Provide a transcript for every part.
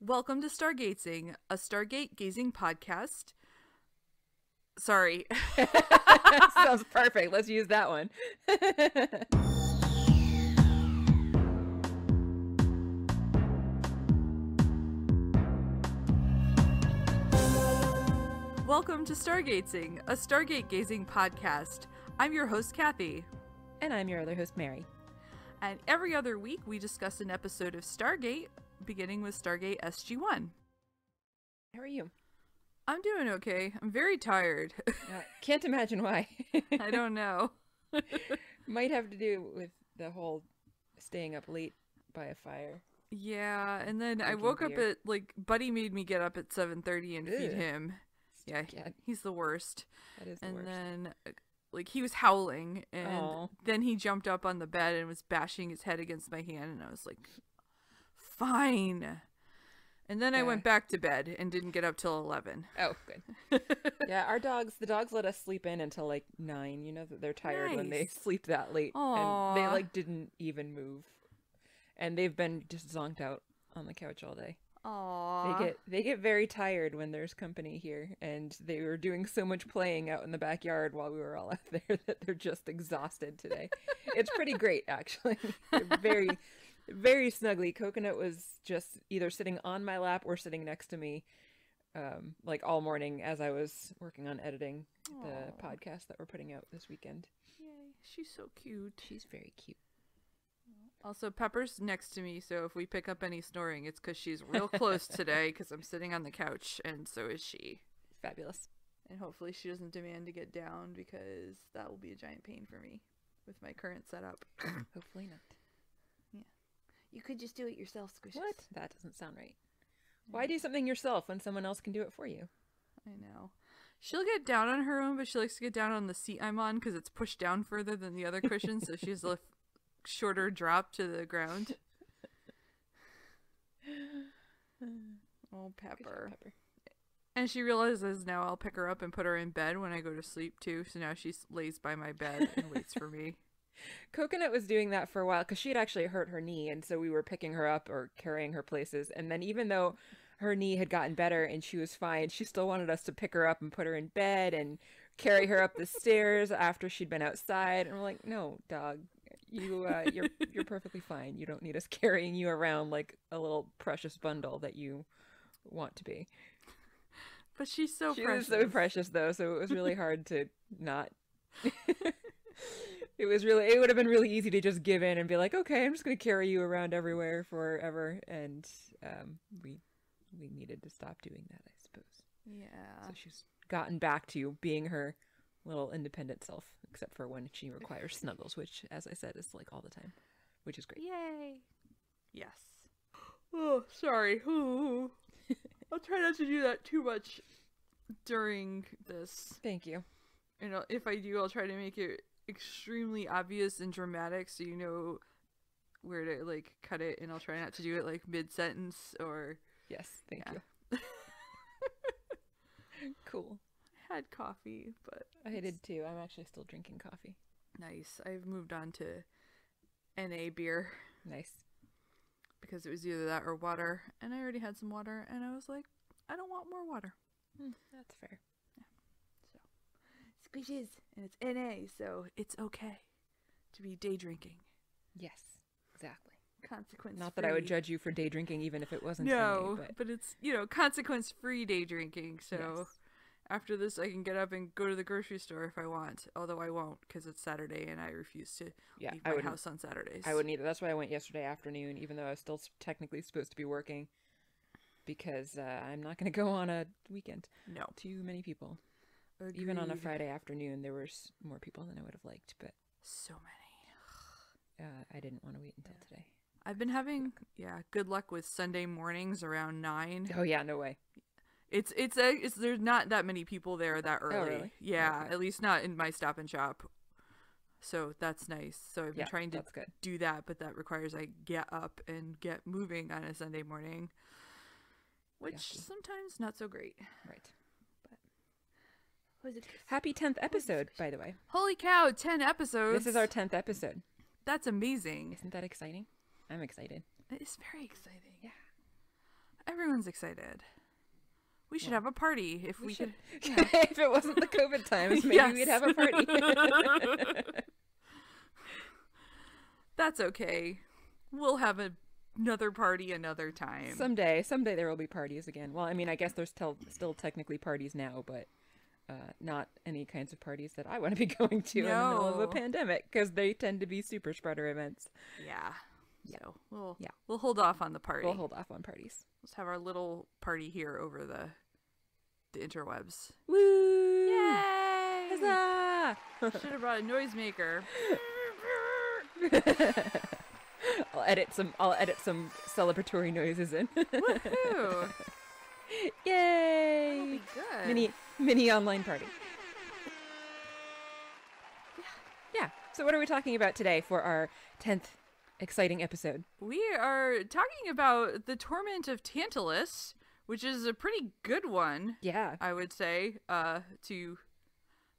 Welcome to Stargatezing, a Stargate gazing podcast. Sorry. Sounds perfect. Let's use that one. Welcome to Stargatezing, a Stargate gazing podcast. I'm your host, Kathy. and I'm your other host, Mary. And every other week, we discuss an episode of Stargate, beginning with Stargate SG1. How are you? I'm doing okay. I'm very tired. Uh, can't imagine why. I don't know. Might have to do with the whole staying up late by a fire. Yeah, and then I woke up at like Buddy made me get up at 7:30 and feed him. Yeah, he's the worst. that is the and worst. then uh, like he was howling and Aw. then he jumped up on the bed and was bashing his head against my hand and I was like fine. And then I went back to bed and didn't get up till 11. Oh, good. yeah, our dogs, the dogs let us sleep in until like nine. You know that they're tired when they sleep that late. And they like didn't even move. And they've been just zonked out on the couch all day. Aww. They get they get very tired when there's company here, and they were doing so much playing out in the backyard while we were all out there that they're just exhausted today. it's pretty great, actually. They're very, very snugly. Coconut was just either sitting on my lap or sitting next to me, um, like all morning as I was working on editing the podcast that we're putting out this weekend. Yay, she's so cute. She's very cute. Also, Pepper's next to me, so if we pick up any snoring, it's because she's real close today because I'm sitting on the couch, and so is she. Fabulous. And hopefully, she doesn't demand to get down because that will be a giant pain for me with my current setup. Hopefully not. You could just do it yourself, Squishes. What? That doesn't sound right. Why do something yourself when someone else can do it for you? I know. She'll get down on her own, but she likes to get down on the seat I'm on because it's pushed down further than the other cushions, so she has a f- shorter drop to the ground. Oh, Good job, Pepper. Pepper. And she realizes now I'll pick her up and put her in bed when I go to sleep too. So now she lays by my bed and waits for me. Coconut was doing that for a while because she had actually hurt her knee, and so we were picking her up or carrying her places. And then, even though her knee had gotten better and she was fine, she still wanted us to pick her up and put her in bed and carry her up the stairs after she'd been outside. And we're like, "No, dog, you uh, you're you're perfectly fine. You don't need us carrying you around like a little precious bundle that you want to be." But she's so she precious. was so precious though, so it was really hard to not. it was really. It would have been really easy to just give in and be like, "Okay, I'm just going to carry you around everywhere forever," and um, we we needed to stop doing that, I suppose. Yeah. So she's gotten back to being her little independent self, except for when she requires snuggles, which, as I said, is like all the time, which is great. Yay. Yes. Oh, sorry. Ooh. I'll try not to do that too much during this. Thank you. You know, if I do, I'll try to make it extremely obvious and dramatic so you know where to like cut it and I'll try not to do it like mid sentence or Yes, thank Yeah. you. cool. I had coffee, but I did too. I'm actually still drinking coffee. nice. I've moved on to NA beer Nice. because it was either that or water and I already had some water and I was like, I don't want more water. Hmm, that's fair. Squishes and it's NA, so it's okay to be day drinking. Yes, exactly. Consequence Not that I would judge you for day drinking, even if it wasn't. No, NA, but but it's you know consequence free day drinking. So yes. after this, I can get up and go to the grocery store if I want. Although I won't because it's Saturday and I refuse to yeah, leave I my wouldn't. house on Saturdays. I wouldn't either. That's why I went yesterday afternoon, even though I was still technically supposed to be working, because uh, I'm not going to go on a weekend. No. Too many people. Even on a Friday afternoon, there were more people than I would have liked, but So many. uh, I didn't want to wait until today. I've been having yeah good luck with Sunday mornings around nine. Oh yeah, no way. It's it's a it's there's not that many people there that early. Oh, really? Yeah, Okay. at least not in my stop and shop. So that's nice. So I've been Yeah, trying to do that, but that requires I get up and get moving on a Sunday morning, which sometimes not so great. Right. Happy tenth episode, by the way. Holy cow! Ten episodes. This is our tenth episode. That's amazing. Isn't that exciting? I'm excited. It is very exciting. Yeah. Everyone's excited. We should Yeah. have a party if we, We should. could. Yeah. if it wasn't the COVID times, maybe Yes. we'd have a party. That's okay. We'll have a, another party another time. someday, someday there will be parties again. Well, I mean, I guess there's still still technically parties now, but uh, not any kinds of parties that I want to be going to in the middle of a pandemic because they tend to be super spreader events. yeah. Yeah. So we'll Yeah. we'll hold off on the party. We'll hold off on parties. Let's have our little party here over the the interwebs. Woo! Yay! Huzzah! Should have brought a noisemaker. I'll edit some. I'll edit some celebratory noises in. Woohoo! That'll Yay! be good. Mini mini online party. Yeah. So what are we talking about today for our tenth exciting episode? We are talking about the torment of Tantalus, which is a pretty good one, Yeah. I would say, uh, to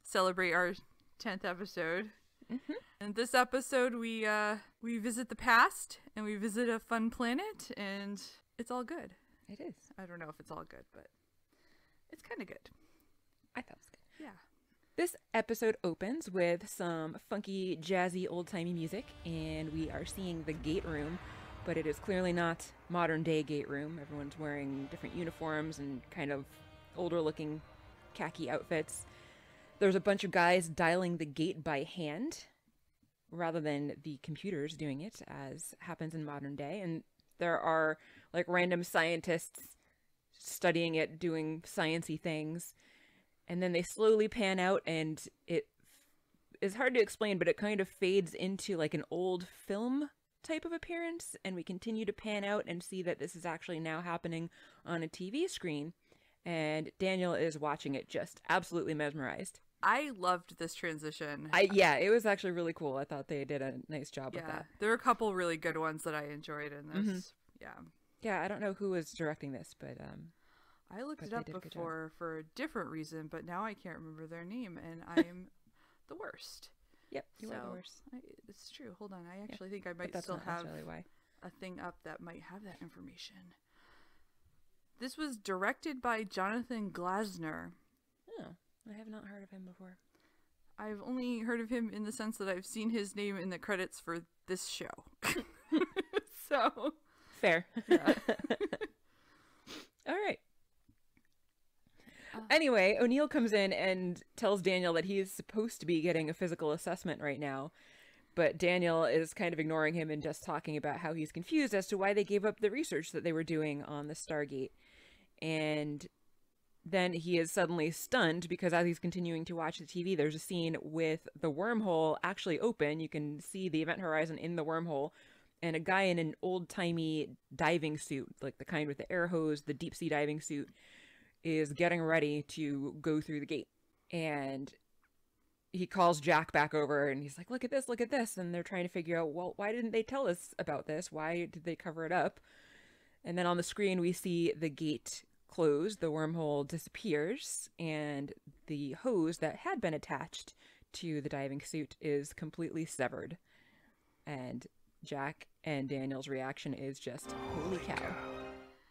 celebrate our tenth episode. Mhm. In this episode, we uh, we visit the past and we visit a fun planet, and it's all good. It is. I don't know if it's all good, but it's kind of good. I thought it was good. Yeah. This episode opens with some funky, jazzy, old timey music, and we are seeing the gate room, but it is clearly not modern day gate room. Everyone's wearing different uniforms and kind of older looking khaki outfits. There's a bunch of guys dialing the gate by hand rather than the computers doing it, as happens in modern day. And there are like random scientists studying it, doing sciency things and then they slowly pan out and it is hard to explain but it kind of fades into like an old film type of appearance and we continue to pan out and see that this is actually now happening on a TV screen and Daniel is watching it just absolutely mesmerized. I loved this transition. I yeah, it was actually really cool. I thought they did a nice job with yeah, that. there were a couple really good ones that I enjoyed in this. Mhm. Yeah. Yeah, I don't know who was directing this, but um I looked But it up did a good job. before for a different reason, but now I can't remember their name, and I'm the worst. yep, you are the worst. I, it's true. Hold on. I actually think I might still have a thing up that might have that information. This was directed by Jonathan Glassner. Oh, I have not heard of him before. I've only heard of him in the sense that I've seen his name in the credits for this show. so, Fair. Yeah. All right. Anyway, O'Neill comes in and tells Daniel that he is supposed to be getting a physical assessment right now, but Daniel is kind of ignoring him and just talking about how he's confused as to why they gave up the research that they were doing on the Stargate. And then he is suddenly stunned because as he's continuing to watch the TV, there's a scene with the wormhole actually open. You can see the event horizon in the wormhole, and a guy in an old timey diving suit, like the kind with the air hose, the deep sea diving suit, is getting ready to go through the gate. And he calls Jack back over and he's like, Look at this, look at this. And they're trying to figure out, well, why didn't they tell us about this? Why did they cover it up? And then on the screen, we see the gate close, the wormhole disappears, and the hose that had been attached to the diving suit is completely severed. And Jack and Daniel's reaction is just, holy cow.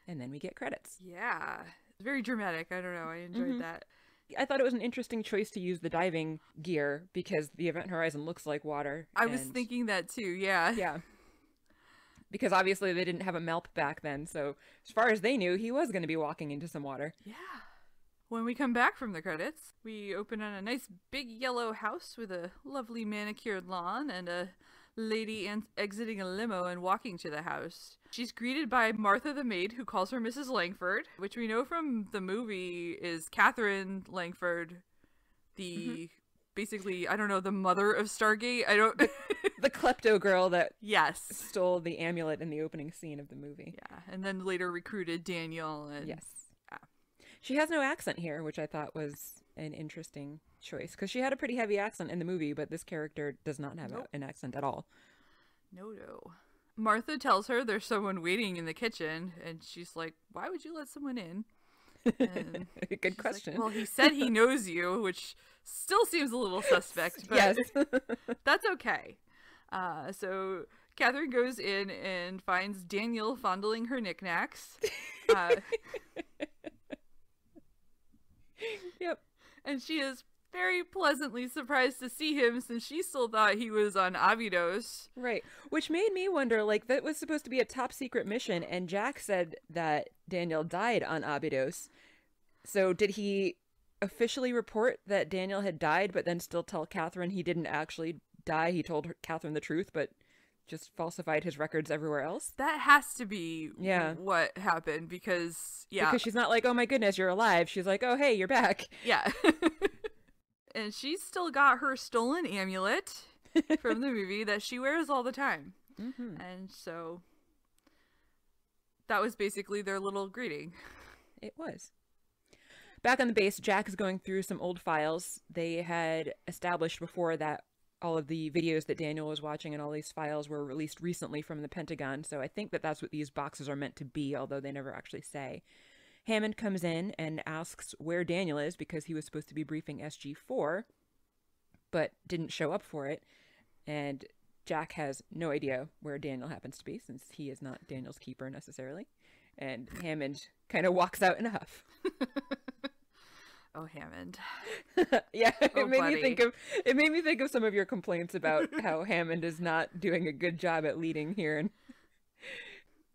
And then we get credits. yeah. Very dramatic. I don't know. I enjoyed Mhm. that. I thought it was an interesting choice to use the diving gear because the event horizon looks like water. I was thinking that too. Yeah. Yeah. Because obviously they didn't have a MALP back then, so as far as they knew, he was going to be walking into some water. Yeah. When we come back from the credits, we open on a nice big yellow house with a lovely manicured lawn and a lady an- exiting a limo and walking to the house. She's greeted by Martha the maid, who calls her Mrs. Langford, which we know from the movie is Catherine Langford, the mm-hmm. basically, I don't know, the mother of Stargate. I don't. The klepto girl that yes. stole the amulet in the opening scene of the movie. Yeah, and then later recruited Daniel and Yes. yeah. She has no accent here, which I thought was an interesting choice because she had a pretty heavy accent in the movie, but this character does not have Nope. an accent at all. No, no. Martha tells her there's someone waiting in the kitchen, and she's like, "Why would you let someone in?" And Good she's like, question. well, he said he knows you, which still seems a little suspect, but yes. that's okay. Uh, so Catherine goes in and finds Daniel fondling her knickknacks, Uh, Yep. and she is very pleasantly surprised to see him since she still thought he was on Abydos. Right. Which made me wonder like that was supposed to be a top secret mission and Jack said that Daniel died on Abydos. So did he officially report that Daniel had died but then still tell Catherine he didn't actually die? He told her, Catherine the truth but just falsified his records everywhere else? That has to be Yeah. what happened because yeah, Because she's not like, "Oh my goodness, you're alive." She's like, "Oh, hey, you're back." yeah. and she's still got her stolen amulet from the movie that she wears all the time. Mhm. And so that was basically their little greeting. It was. Back on the base, Jack is going through some old files. They had established before that all of the videos that Daniel was watching and all these files were released recently from the Pentagon. So I think that that's what these boxes are meant to be, although they never actually say. Hammond comes in and asks where Daniel is because he was supposed to be briefing SG4, but didn't show up for it. And Jack has no idea where Daniel happens to be since he is not Daniel's keeper necessarily. And Hammond kind of walks out in a huff. Oh, Hammond. yeah, it Oh, made buddy. me think of it made me think of some of your complaints about how Hammond is not doing a good job at leading here and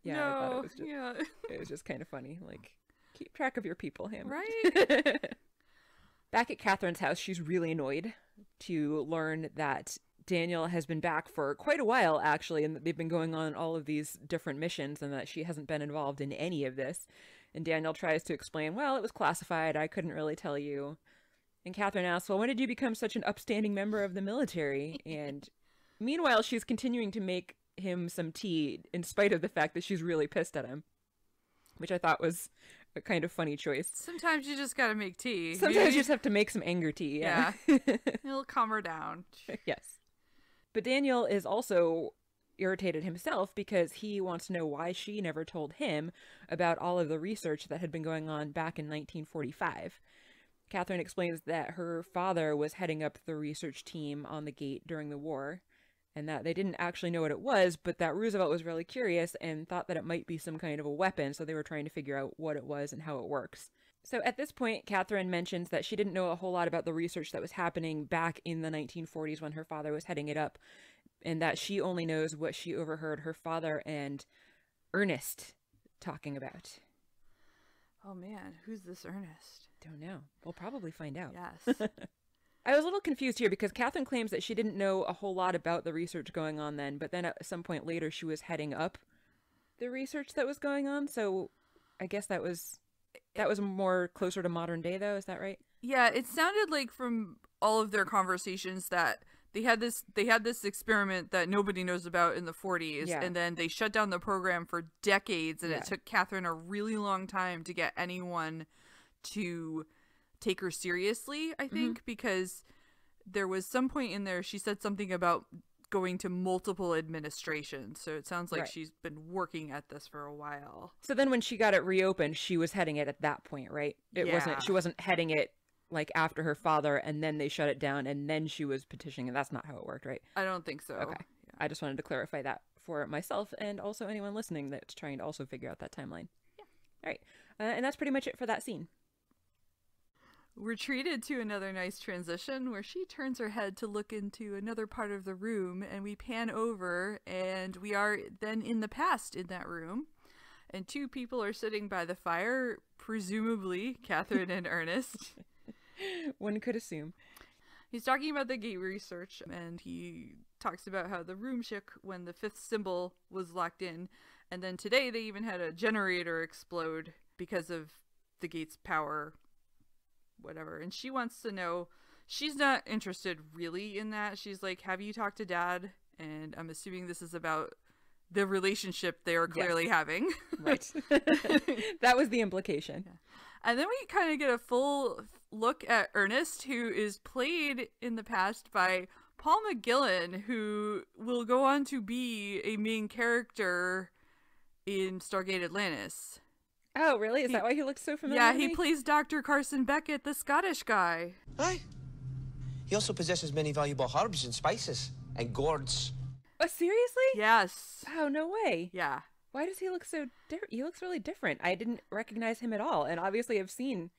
yeah, I thought it was just yeah. it was just kind of funny. Like keep track of your people, Hammond. Right? back at Catherine's house, she's really annoyed to learn that Daniel has been back for quite a while actually and that they've been going on all of these different missions and that she hasn't been involved in any of this. And Daniel tries to explain, well, it was classified. I couldn't really tell you. And Catherine asks, well, when did you become such an upstanding member of the military? And meanwhile, she's continuing to make him some tea in spite of the fact that she's really pissed at him, which I thought was a kind of funny choice. Sometimes you just gotta make tea. Sometimes you just have to make some anger tea. Yeah. It'll calm her down. yes. But Daniel is also irritated himself because he wants to know why she never told him about all of the research that had been going on back in 1945. Catherine explains that her father was heading up the research team on the gate during the war and that they didn't actually know what it was, but that Roosevelt was really curious and thought that it might be some kind of a weapon, so they were trying to figure out what it was and how it works. So at this point, Catherine mentions that she didn't know a whole lot about the research that was happening back in the 1940s when her father was heading it up, and that she only knows what she overheard her father and Ernest talking about. Oh man, who's this Ernest? Don't know. We'll probably find out. Yes. I was a little confused here because Catherine claims that she didn't know a whole lot about the research going on then, but then at some point later she was heading up the research that was going on. So I guess that was that was more closer to modern day though, is that right? yeah, it sounded like from all of their conversations that they had this they had this experiment that nobody knows about in the 40s Yeah. and then they shut down the program for decades and Yeah. it took Catherine a really long time to get anyone to take her seriously, I think, because there was some point in there she said something about going to multiple administrations. So it sounds like Right. she's been working at this for a while. So then when she got it reopened, she was heading it at that point, right? It Yeah. wasn't she wasn't heading it like after her father and then they shut it down and then she was petitioning and that's not how it worked, right? I don't think so. Okay. I just wanted to clarify that for myself and also anyone listening that's trying to also figure out that timeline. Yeah. All right. Uh, and that's pretty much it for that scene. We're treated to another nice transition where she turns her head to look into another part of the room, and we pan over, and we are then in the past in that room. And two people are sitting by the fire, presumably Catherine and Ernest. One could assume. He's talking about the gate research, and he talks about how the room shook when the fifth symbol was locked in. And then today they even had a generator explode because of the gate's power, whatever. And she wants to know, she's not interested really in that. She's like, Have you talked to dad? And I'm assuming this is about the relationship they are clearly Yes. having. Right. that was the implication. And then we kind of get a full look at Ernest, who is played in the past by Paul McGillion, who will go on to be a main character in Stargate Atlantis. Oh, really? Is He- that why he looks so familiar? yeah, to he me? plays Dr. Carson Beckett, the Scottish guy. Aye. He also possesses many valuable herbs and spices and gourds. Oh, seriously? Yes. Oh, no way. Yeah. why does he look so different? He looks really different. I didn't recognize him at all. And obviously, I've seen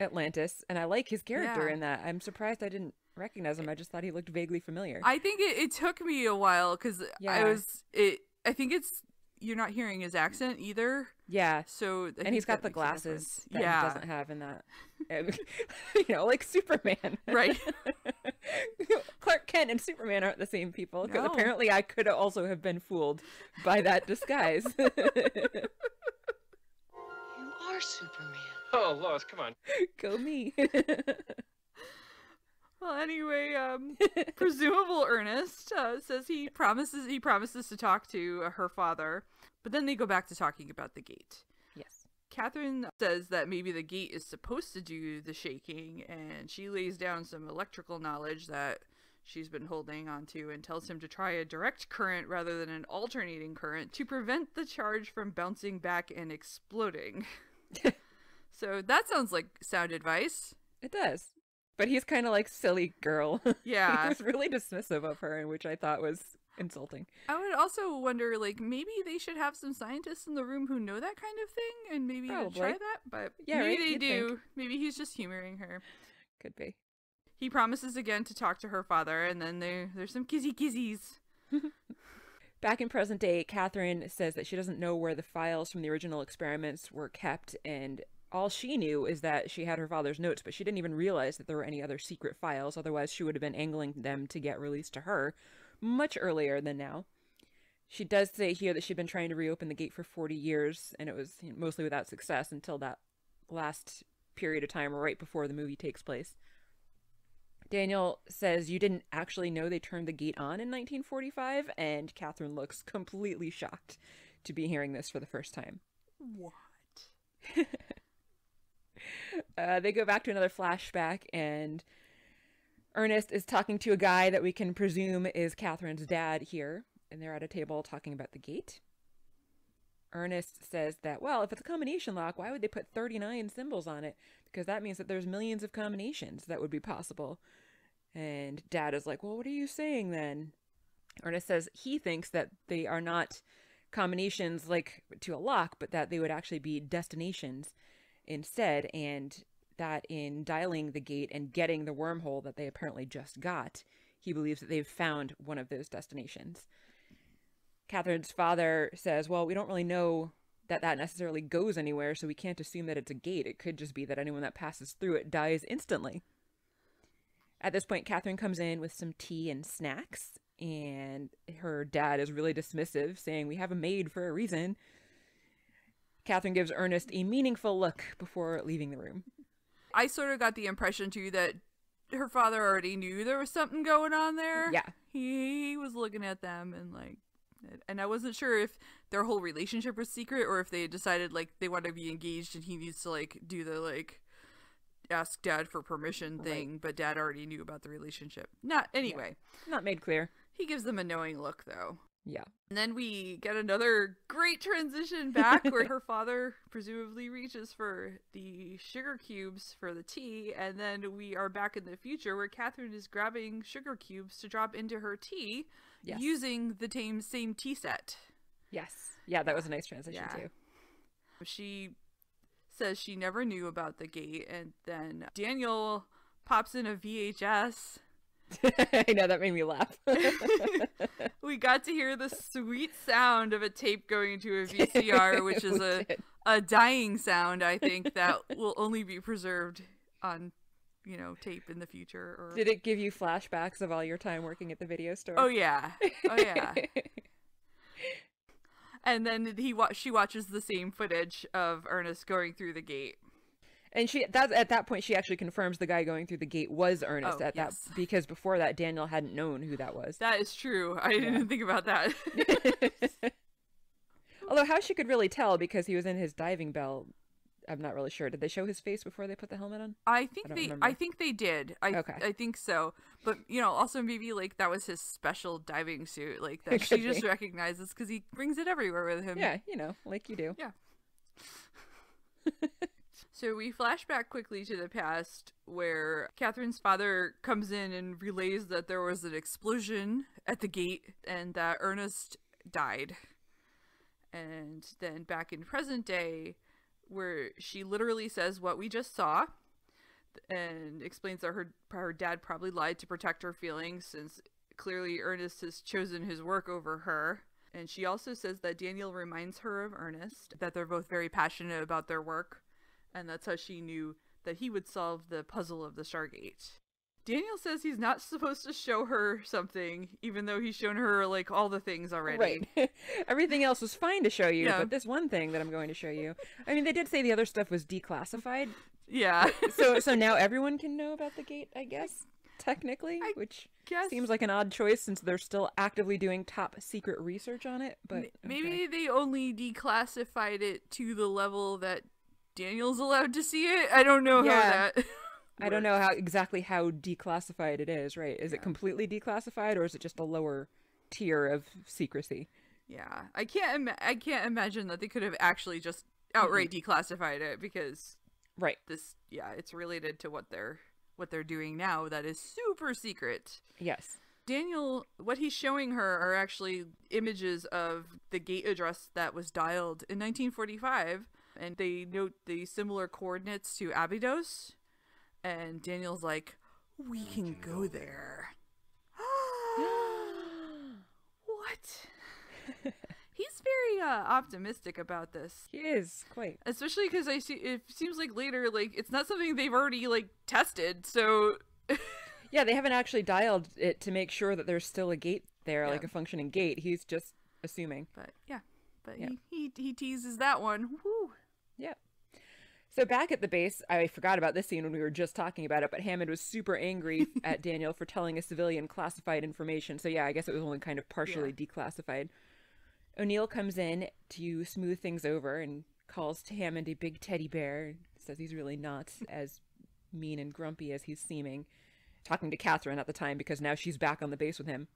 Atlantis, and I like his character Yeah. in that. I'm surprised I didn't recognize him. I just thought he looked vaguely familiar. I think it, it took me a while because I was it. I think it's you're not hearing his accent either. yeah, So I and he's got the makes a glasses that yeah, he doesn't have in that. you know, like Superman. right. Clark Kent and Superman aren't the same people. 'cause No. apparently, I could also have been fooled by that disguise. You are Superman. Oh, Lois, come on. Go me. Well, anyway, um, presumable Ernest uh, says he promises he promises to talk to uh, her father, but then they go back to talking about the gate. yes. Catherine says that maybe the gate is supposed to do the shaking, and she lays down some electrical knowledge that she's been holding onto and tells him to try a direct current rather than an alternating current to prevent the charge from bouncing back and exploding. so that sounds like sound advice. It does. But he's kind of like silly girl. Yeah. he's really dismissive of her, which I thought was insulting. I would also wonder, like, maybe they should have some scientists in the room who know that kind of thing, and maybe try that. But Yeah, maybe right? they You'd do. think. Maybe he's just humoring her. Could be. He promises again to talk to her father, and then there there's some kizzy kizzies. Back in present day, Catherine says that she doesn't know where the files from the original experiments were kept, and all she knew is that she had her father's notes, but she didn't even realize that there were any other secret files. Otherwise, she would have been angling them to get released to her much earlier than now. She does say here that she'd been trying to reopen the gate for 40 years, and it was mostly without success until that last period of time right before the movie takes place. Daniel says you didn't actually know they turned the gate on in 1945, and Catherine looks completely shocked to be hearing this for the first time. What? Uh, they go back to another flashback, and Ernest is talking to a guy that we can presume is Catherine's dad here, and they're at a table talking about the gate. Ernest says that, well, if it's a combination lock, why would they put 39 symbols on it? Because that means that there's millions of combinations that would be possible. And Dad is like, well, what are you saying then? Ernest says he thinks that they are not combinations like to a lock, but that they would actually be destinations instead, and that in dialing the gate and getting the wormhole that they apparently just got, he believes that they've found one of those destinations. Catherine's father says, Well, we don't really know that that necessarily goes anywhere, so we can't assume that it's a gate. It could just be that anyone that passes through it dies instantly. At this point, Catherine comes in with some tea and snacks, and her dad is really dismissive, saying, We have a maid for a reason. Catherine gives Ernest a meaningful look before leaving the room. I sort of got the impression too that her father already knew there was something going on there. Yeah. He, was looking at them and like and I wasn't sure if their whole relationship was secret or if they had decided like they want to be engaged and he needs to like do the like ask dad for permission Right. thing, but dad already knew about the relationship. Not anyway. Not made clear. He gives them a knowing look though. Yeah. And then we get another great transition back where her father presumably reaches for the sugar cubes for the tea. And then we are back in the future where Catherine is grabbing sugar cubes to drop into her tea Yes. using the same, same tea set. Yes. Yeah, that was a nice transition Yeah. too. She says she never knew about the gate. And then Daniel pops in a VHS. I know that made me laugh. We got to hear the sweet sound of a tape going into a VCR, which is a did. a dying sound i think that will only be preserved on you know tape in the future or Did it give you flashbacks of all your time working at the video store? oh yeah oh yeah and then he wa- she watches the same footage of ernest going through the gate and she that's at that point she actually confirms the guy going through the gate was Ernest Oh, at yes. that because before that Daniel hadn't known who that was. that is true i didn't think about that Although how she could really tell because he was in his diving bell, I'm not really sure. Did they show his face before they put the helmet on? i think I they remember. i think they did i Okay. i think so but you know also maybe like that was his special diving suit like that she just be. recognizes because he brings it everywhere with him Yeah, you know, like you do. Yeah. So we flash back quickly to the past where Catherine's father comes in and relays that there was an explosion at the gate and that Ernest died. And then back in present day, where she literally says what we just saw and explains that her her dad probably lied to protect her feelings since clearly Ernest has chosen his work over her. And she also says that Daniel reminds her of Ernest, that they're both very passionate about their work, and that's how she knew that he would solve the puzzle of the Stargate. Daniel says he's not supposed to show her something, even though he's shown her like all the things already. Right. Everything else was fine to show you, Yeah. but this one thing that I'm going to show you. I mean, they did say the other stuff was declassified, Yeah. so so now everyone can know about the gate, I guess. Technically, I which guess seems like an odd choice since they're still actively doing top secret research on it. But okay. maybe they only declassified it to the level that Daniel's allowed to see it. I don't know Yeah. how that. I don't know how exactly how declassified it is. Right? Is Yeah. it completely declassified, or is it just a lower tier of secrecy? Yeah, I can't. I can't imagine that they could have actually just outright declassified it because Right. this. Yeah, it's related to what they're what they're doing now. That is super secret. Yes. Daniel, what he's showing her are actually images of the gate address that was dialed in 1945, and they note the similar coordinates to Abydos. And Daniel's like, "We can go there." what? He's very uh, optimistic about this, He is quite. especially because I see it seems like later, like it's not something they've already like tested. So Yeah, they haven't actually dialed it to make sure that there's still a gate there, Yeah. like a functioning gate. He's just assuming. But yeah, but Yeah. He, he he teases that one. Woo. Yeah. So back at the base, I forgot about this scene when we were just talking about it, but Hammond was super angry at Daniel for telling a civilian classified information. So yeah, I guess it was only kind of partially declassified. O'Neill comes in to smooth things over and calls to Hammond a big teddy bear. Says he's really not as mean and grumpy as he's seeming. Talking to Catherine at the time because now she's back on the base with him.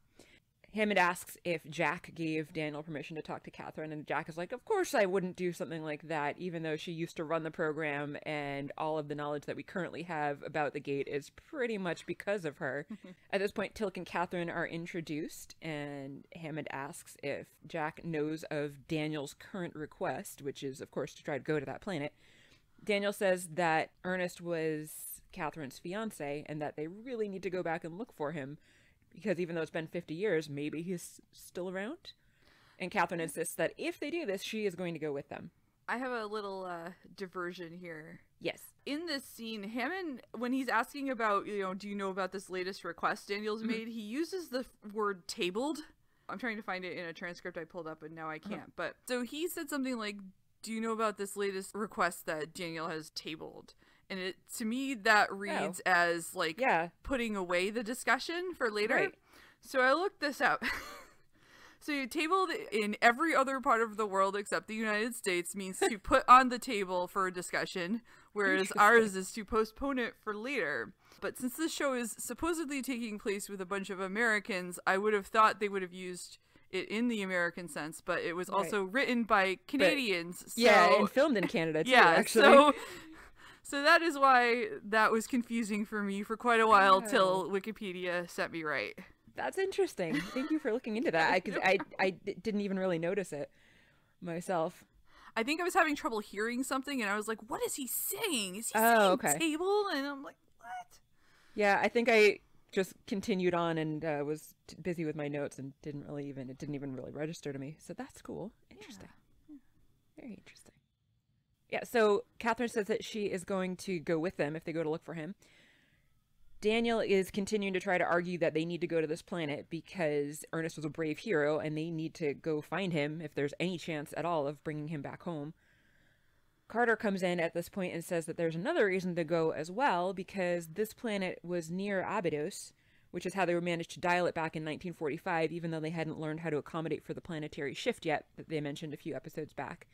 Hammond asks if Jack gave Daniel permission to talk to Catherine, and Jack is like, Of course I wouldn't do something like that, even though she used to run the program, and all of the knowledge that we currently have about the gate is pretty much because of her. At this point, Teal'c and Catherine are introduced, and Hammond asks if Jack knows of Daniel's current request, which is, of course, to try to go to that planet. Daniel says that Ernest was Catherine's fiance, and that they really need to go back and look for him because even though it's been 50 years, maybe he's still around. And Catherine insists that if they do this, she is going to go with them. I have a little uh, diversion here. Yes. In this scene, Hammond, when he's asking about, you know, do you know about this latest request Daniel's made, he uses the word tabled. I'm trying to find it in a transcript I pulled up and now I can't. But so he said something like, do you know about this latest request that Daniel has tabled? And it to me that oh. reads as like Yeah. putting away the discussion for later. Right. So I looked this up. so you tabled in every other part of the world except the United States means to put on the table for a discussion, whereas ours is to postpone it for later. But since this show is supposedly taking place with a bunch of Americans, I would have thought they would have used it in the American sense, but it was Right. also written by Canadians. So Yeah, and filmed in Canada too, yeah, actually. so so that is why that was confusing for me for quite a while Oh. till Wikipedia set me right. That's interesting. Thank you for looking into that. I, cause I, I didn't even really notice it myself. I think I was having trouble hearing something, and I was like, "What is he saying? Is he Oh, saying okay. table?" And I'm like, "What?" Yeah, I think I just continued on and uh, was t- busy with my notes and didn't really even, it didn't even really register to me. So that's cool. Interesting. Very interesting. Yeah, so Catherine says that she is going to go with them if they go to look for him. Daniel is continuing to try to argue that they need to go to this planet because Ernest was a brave hero and they need to go find him if there's any chance at all of bringing him back home. Carter comes in at this point and says that there's another reason to go as well because this planet was near Abydos, which is how they were managed to dial it back in 1945, even though they hadn't learned how to accommodate for the planetary shift yet that they mentioned a few episodes back.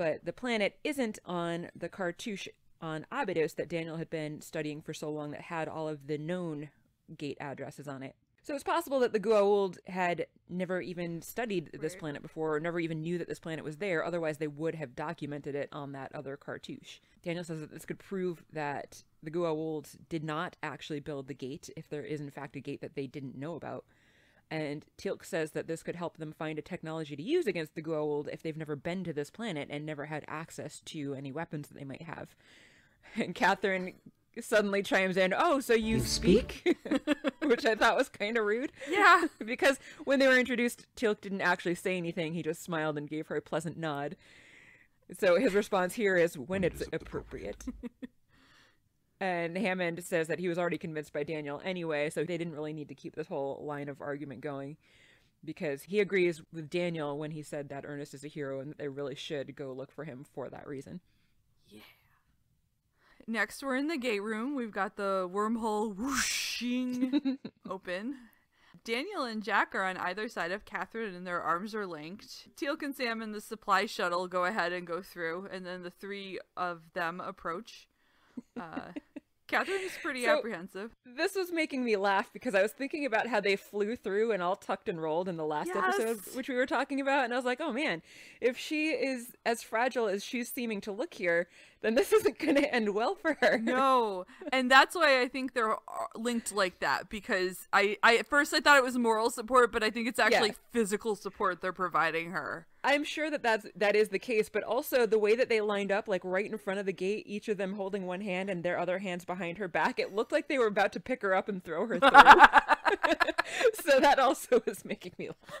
But the planet isn't on the cartouche on Abydos that Daniel had been studying for so long that had all of the known gate addresses on it. So it's possible that the Goa'uld had never even studied this planet before, or never even knew that this planet was there. Otherwise, they would have documented it on that other cartouche. Daniel says that this could prove that the Goa'uld did not actually build the gate, if there is in fact a gate that they didn't know about. And Teal'c says that this could help them find a technology to use against the Goa'uld if they've never been to this planet and never had access to any weapons that they might have. And Catherine suddenly chimes in, "Oh, so you, speak?" Which I thought was kind of rude. Yeah. because when they were introduced, Teal'c didn't actually say anything. He just smiled and gave her a pleasant nod. So his response here is when it's appropriate. and Hammond says that he was already convinced by Daniel anyway, so they didn't really need to keep this whole line of argument going because he agrees with Daniel when he said that Ernest is a hero and that they really should go look for him for that reason. Yeah. Next, we're in the gate room. We've got the wormhole whooshing open. Daniel and Jack are on either side of Catherine and their arms are linked. Teal'c and Sam and the supply shuttle go ahead and go through, and then the three of them approach. Uh, Catherine's pretty So- apprehensive. This was making me laugh because I was thinking about how they flew through and all tucked and rolled in the last episode, which we were talking about, and I was like, oh man, if she is as fragile as she's seeming to look here, then this isn't going to end well for her. No, and that's why I think they're uh, linked like that because I, I at first I thought it was moral support, but I think it's actually physical support they're providing her. I'm sure that that's that is the case, but also the way that they lined up, like right in front of the gate, each of them holding one hand and their other hands behind her back, it looked like they were about to pick her up and throw her through. so that also was making me laugh.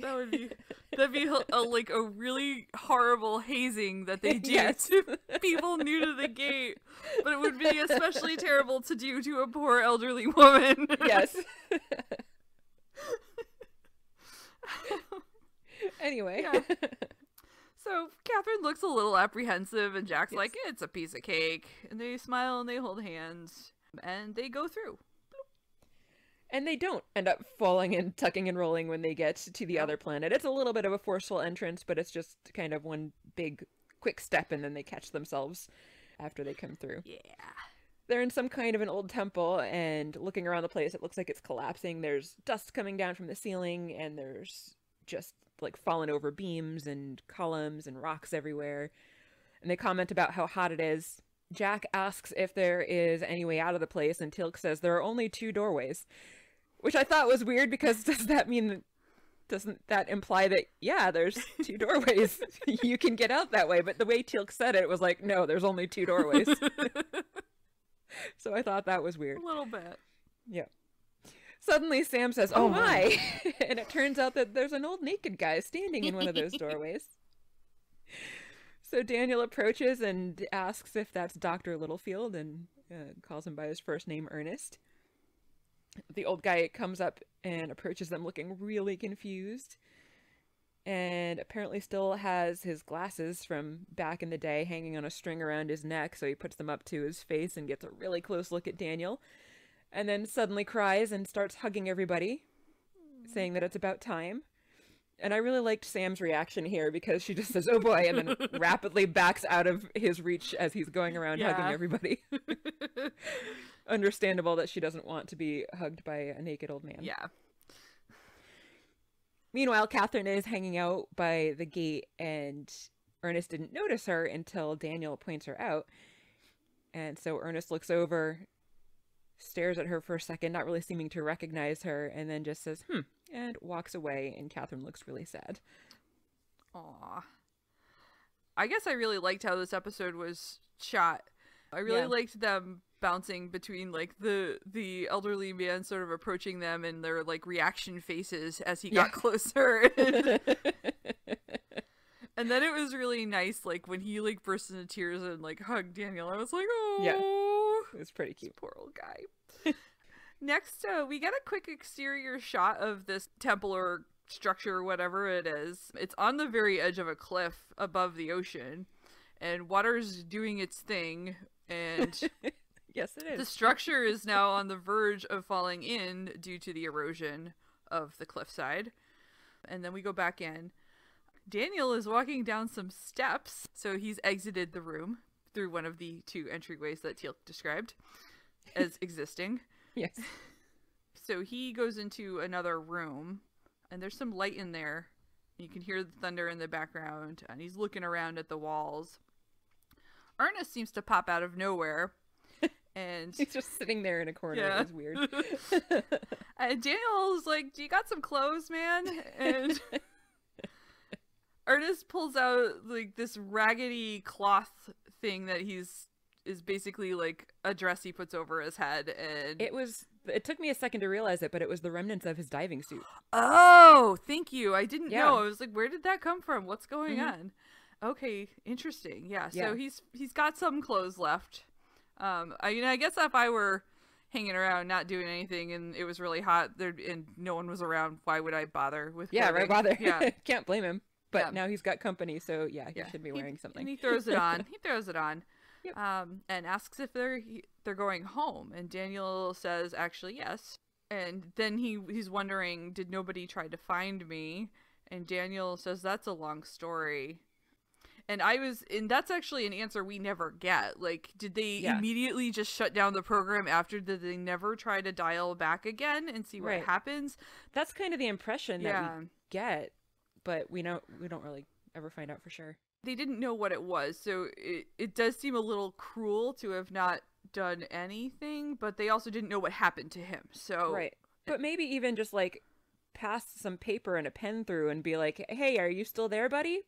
That would be that'd be a, like a really horrible hazing that they do Yes. to people new to the gate, but it would be especially terrible to do to a poor elderly woman. Yes. Anyway. Yeah. So Catherine looks a little apprehensive, and Jack's like, "It's a piece of cake," and they smile and they hold hands, and they go through. And they don't end up falling and tucking and rolling when they get to the other planet. It's a little bit of a forceful entrance, but it's just kind of one big quick step and then they catch themselves after they come through. Yeah. They're in some kind of an old temple and looking around the place it looks like it's collapsing. There's dust coming down from the ceiling and there's just like fallen over beams and columns and rocks everywhere. And they comment about how hot it is. Jack asks if there is any way out of the place and Teal'c says there are only two doorways. Which I thought was weird because does that mean that doesn't that imply that yeah, there's two doorways. you can get out that way, but the way Teal'c said it, it was like, no, there's only two doorways. so I thought that was weird. A little bit. Yeah. Suddenly Sam says, "Oh my." and it turns out that there's an old naked guy standing in one of those doorways. so Daniel approaches and asks if that's Dr. Littlefield and uh, calls him by his first name, Ernest. The old guy comes up and approaches them looking really confused. And apparently still has his glasses from back in the day hanging on a string around his neck, so he puts them up to his face and gets a really close look at Daniel. And then suddenly cries and starts hugging everybody, saying that it's about time. And I really liked Sam's reaction here because she just says, oh boy, and then rapidly backs out of his reach as he's going around hugging everybody. Understandable that she doesn't want to be hugged by a naked old man. Yeah. Meanwhile, Catherine is hanging out by the gate, and Ernest didn't notice her until Daniel points her out. And so Ernest looks over, stares at her for a second, not really seeming to recognize her, and then just says, hmm, and walks away, and Catherine looks really sad. Aw. I guess I really liked how this episode was shot. I really Yeah. liked them bouncing between like the the elderly man sort of approaching them and their like reaction faces as he got Yeah. closer. and then it was really nice like when he like burst into tears and like hugged Daniel. I was like, "Oh." It's pretty cute. Poor old guy. Next, uh, we get a quick exterior shot of this temple or structure, whatever it is. It's on the very edge of a cliff above the ocean, and water's doing its thing, and Yes, it is. the structure is now on the verge of falling in due to the erosion of the cliffside. And then we go back in. Daniel is walking down some steps, so he's exited the room through one of the two entryways that Teal described as existing. Yes. So he goes into another room, and there's some light in there. You can hear the thunder in the background, and he's looking around at the walls. Ernest seems to pop out of nowhere, And He's just sitting there in a corner. Yeah. It was weird. And Daniel's like, "Do you got some clothes, man?" And Ernest pulls out like this raggedy cloth thing that he's is basically like a dress he puts over his head and it was. It took me a second to realize it, but it was the remnants of his diving suit. Oh, thank you. I didn't Yeah. know. I was like, where did that come from? What's going Mhm. on? Okay, interesting. Yeah. Yeah. So he's he's got some clothes left. Um, I you know, I guess if I were hanging around not doing anything and it was really hot there and no one was around, why would I bother with Yeah, right. Bother. Yeah. Can't blame him. But Yeah. now he's got company, so yeah, he Yeah. should be He- wearing something. And he throws it on. He throws it on. Yep. Um, and asks if they're he- they're going home, and Daniel says actually yes. And then he he's wondering, did nobody try to find me? And Daniel says that's a long story. And I was, and that's actually an answer we never get. Like, did they Yeah. immediately just shut down the program after? Did they never try to dial back again and see what Right. happens? That's kind of the impression that we get, but we don't we don't really ever find out for sure. they didn't know what it was so it, it does seem a little cruel to have not done anything but they also didn't know what happened to him so Right. But maybe even just like pass some paper and a pen through and be like, "Hey, are you still there, buddy?"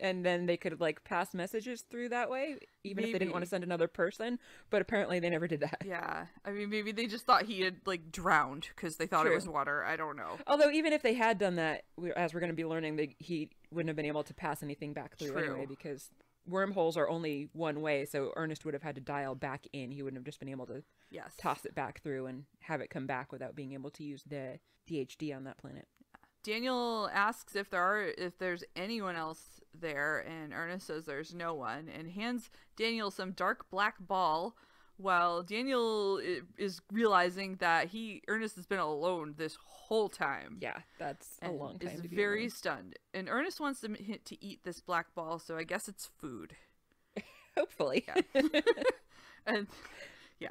And then they could like pass messages through that way, even if they didn't want to send another person. But apparently, they never did that. yeah i mean maybe they just thought he had like drowned because they thought True. it was water i don't know Although, even if they had done that, we- as we're going to be learning, they, he wouldn't have been able to pass anything back through anyway because wormholes are only one way. So Ernest would have had to dial back in. He wouldn't have just been able to yes toss it back through and have it come back without being able to use the DHD on that planet. Daniel asks if there are if there's anyone else there and ernest says there's no one and hands daniel some dark black ball while daniel is realizing that he ernest has been alone this whole time Yeah, that's a long time is to very alone. stunned. And Ernest wants hit to eat this black ball, so I guess it's food. Hopefully. Yeah. and yeah,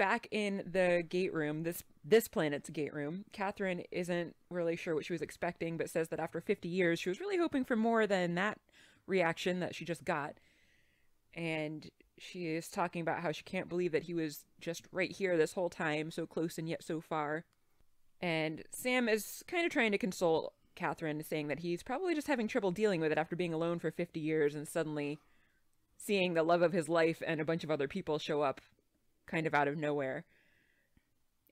Back in the gate room, this this planet's gate room, Catherine isn't really sure what she was expecting, but says that after 50 years, she was really hoping for more than that reaction that she just got. And she is talking about how she can't believe that he was just right here this whole time, so close and yet so far. And Sam is kind of trying to console Catherine, saying that he's probably just having trouble dealing with it after being alone for 50 years and suddenly seeing the love of his life and a bunch of other people show up kind of out of nowhere.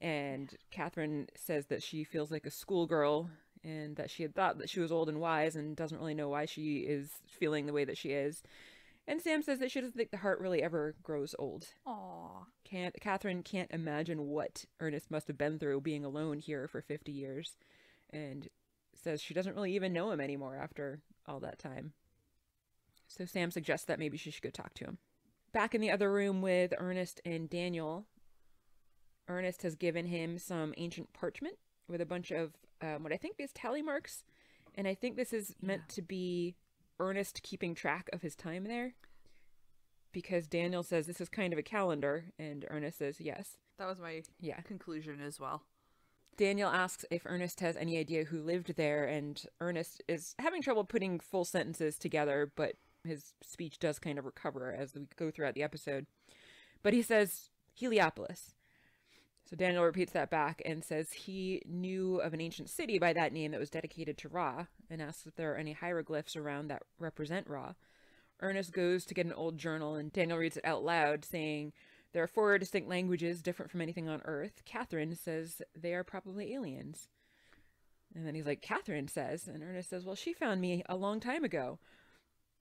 And Catherine says that she feels like a schoolgirl and that she had thought that she was old and wise and doesn't really know why she is feeling the way that she is. And Sam says that she doesn't think the heart really ever grows old. Aw. Can't Catherine can't imagine what Ernest must have been through being alone here for 50 years and says she doesn't really even know him anymore after all that time. So Sam suggests that maybe she should go talk to him. Back in the other room with Ernest and Daniel, Ernest has given him some ancient parchment with a bunch of um, what I think is tally marks, and I think this is meant to be Ernest keeping track of his time there. Because Daniel says this is kind of a calendar, and Ernest says yes. That was my Yeah. conclusion as well. Daniel asks if Ernest has any idea who lived there, and Ernest is having trouble putting full sentences together, but his speech does kind of recover as we go throughout the episode. But he says Heliopolis. So Daniel repeats that back and says he knew of an ancient city by that name that was dedicated to Ra, and asks if there are any hieroglyphs around that represent Ra. Ernest goes to get an old journal, and Daniel reads it out loud, saying, There are four distinct languages different from anything on Earth. Catherine says they are probably aliens. And then he's like, Catherine says, and Ernest says, Well, she found me a long time ago,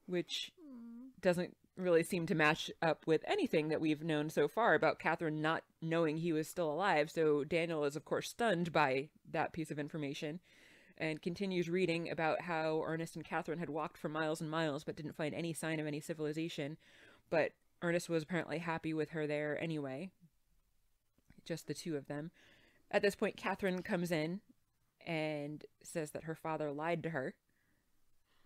which doesn't really seem to match up with anything that we've known so far about Catherine not knowing he was still alive. So Daniel is, of course, stunned by that piece of information and continues reading about how Ernest and Catherine had walked for miles and miles but didn't find any sign of any civilization. But Ernest was apparently happy with her there anyway. Just the two of them. At this point, Catherine comes in and says that her father lied to her.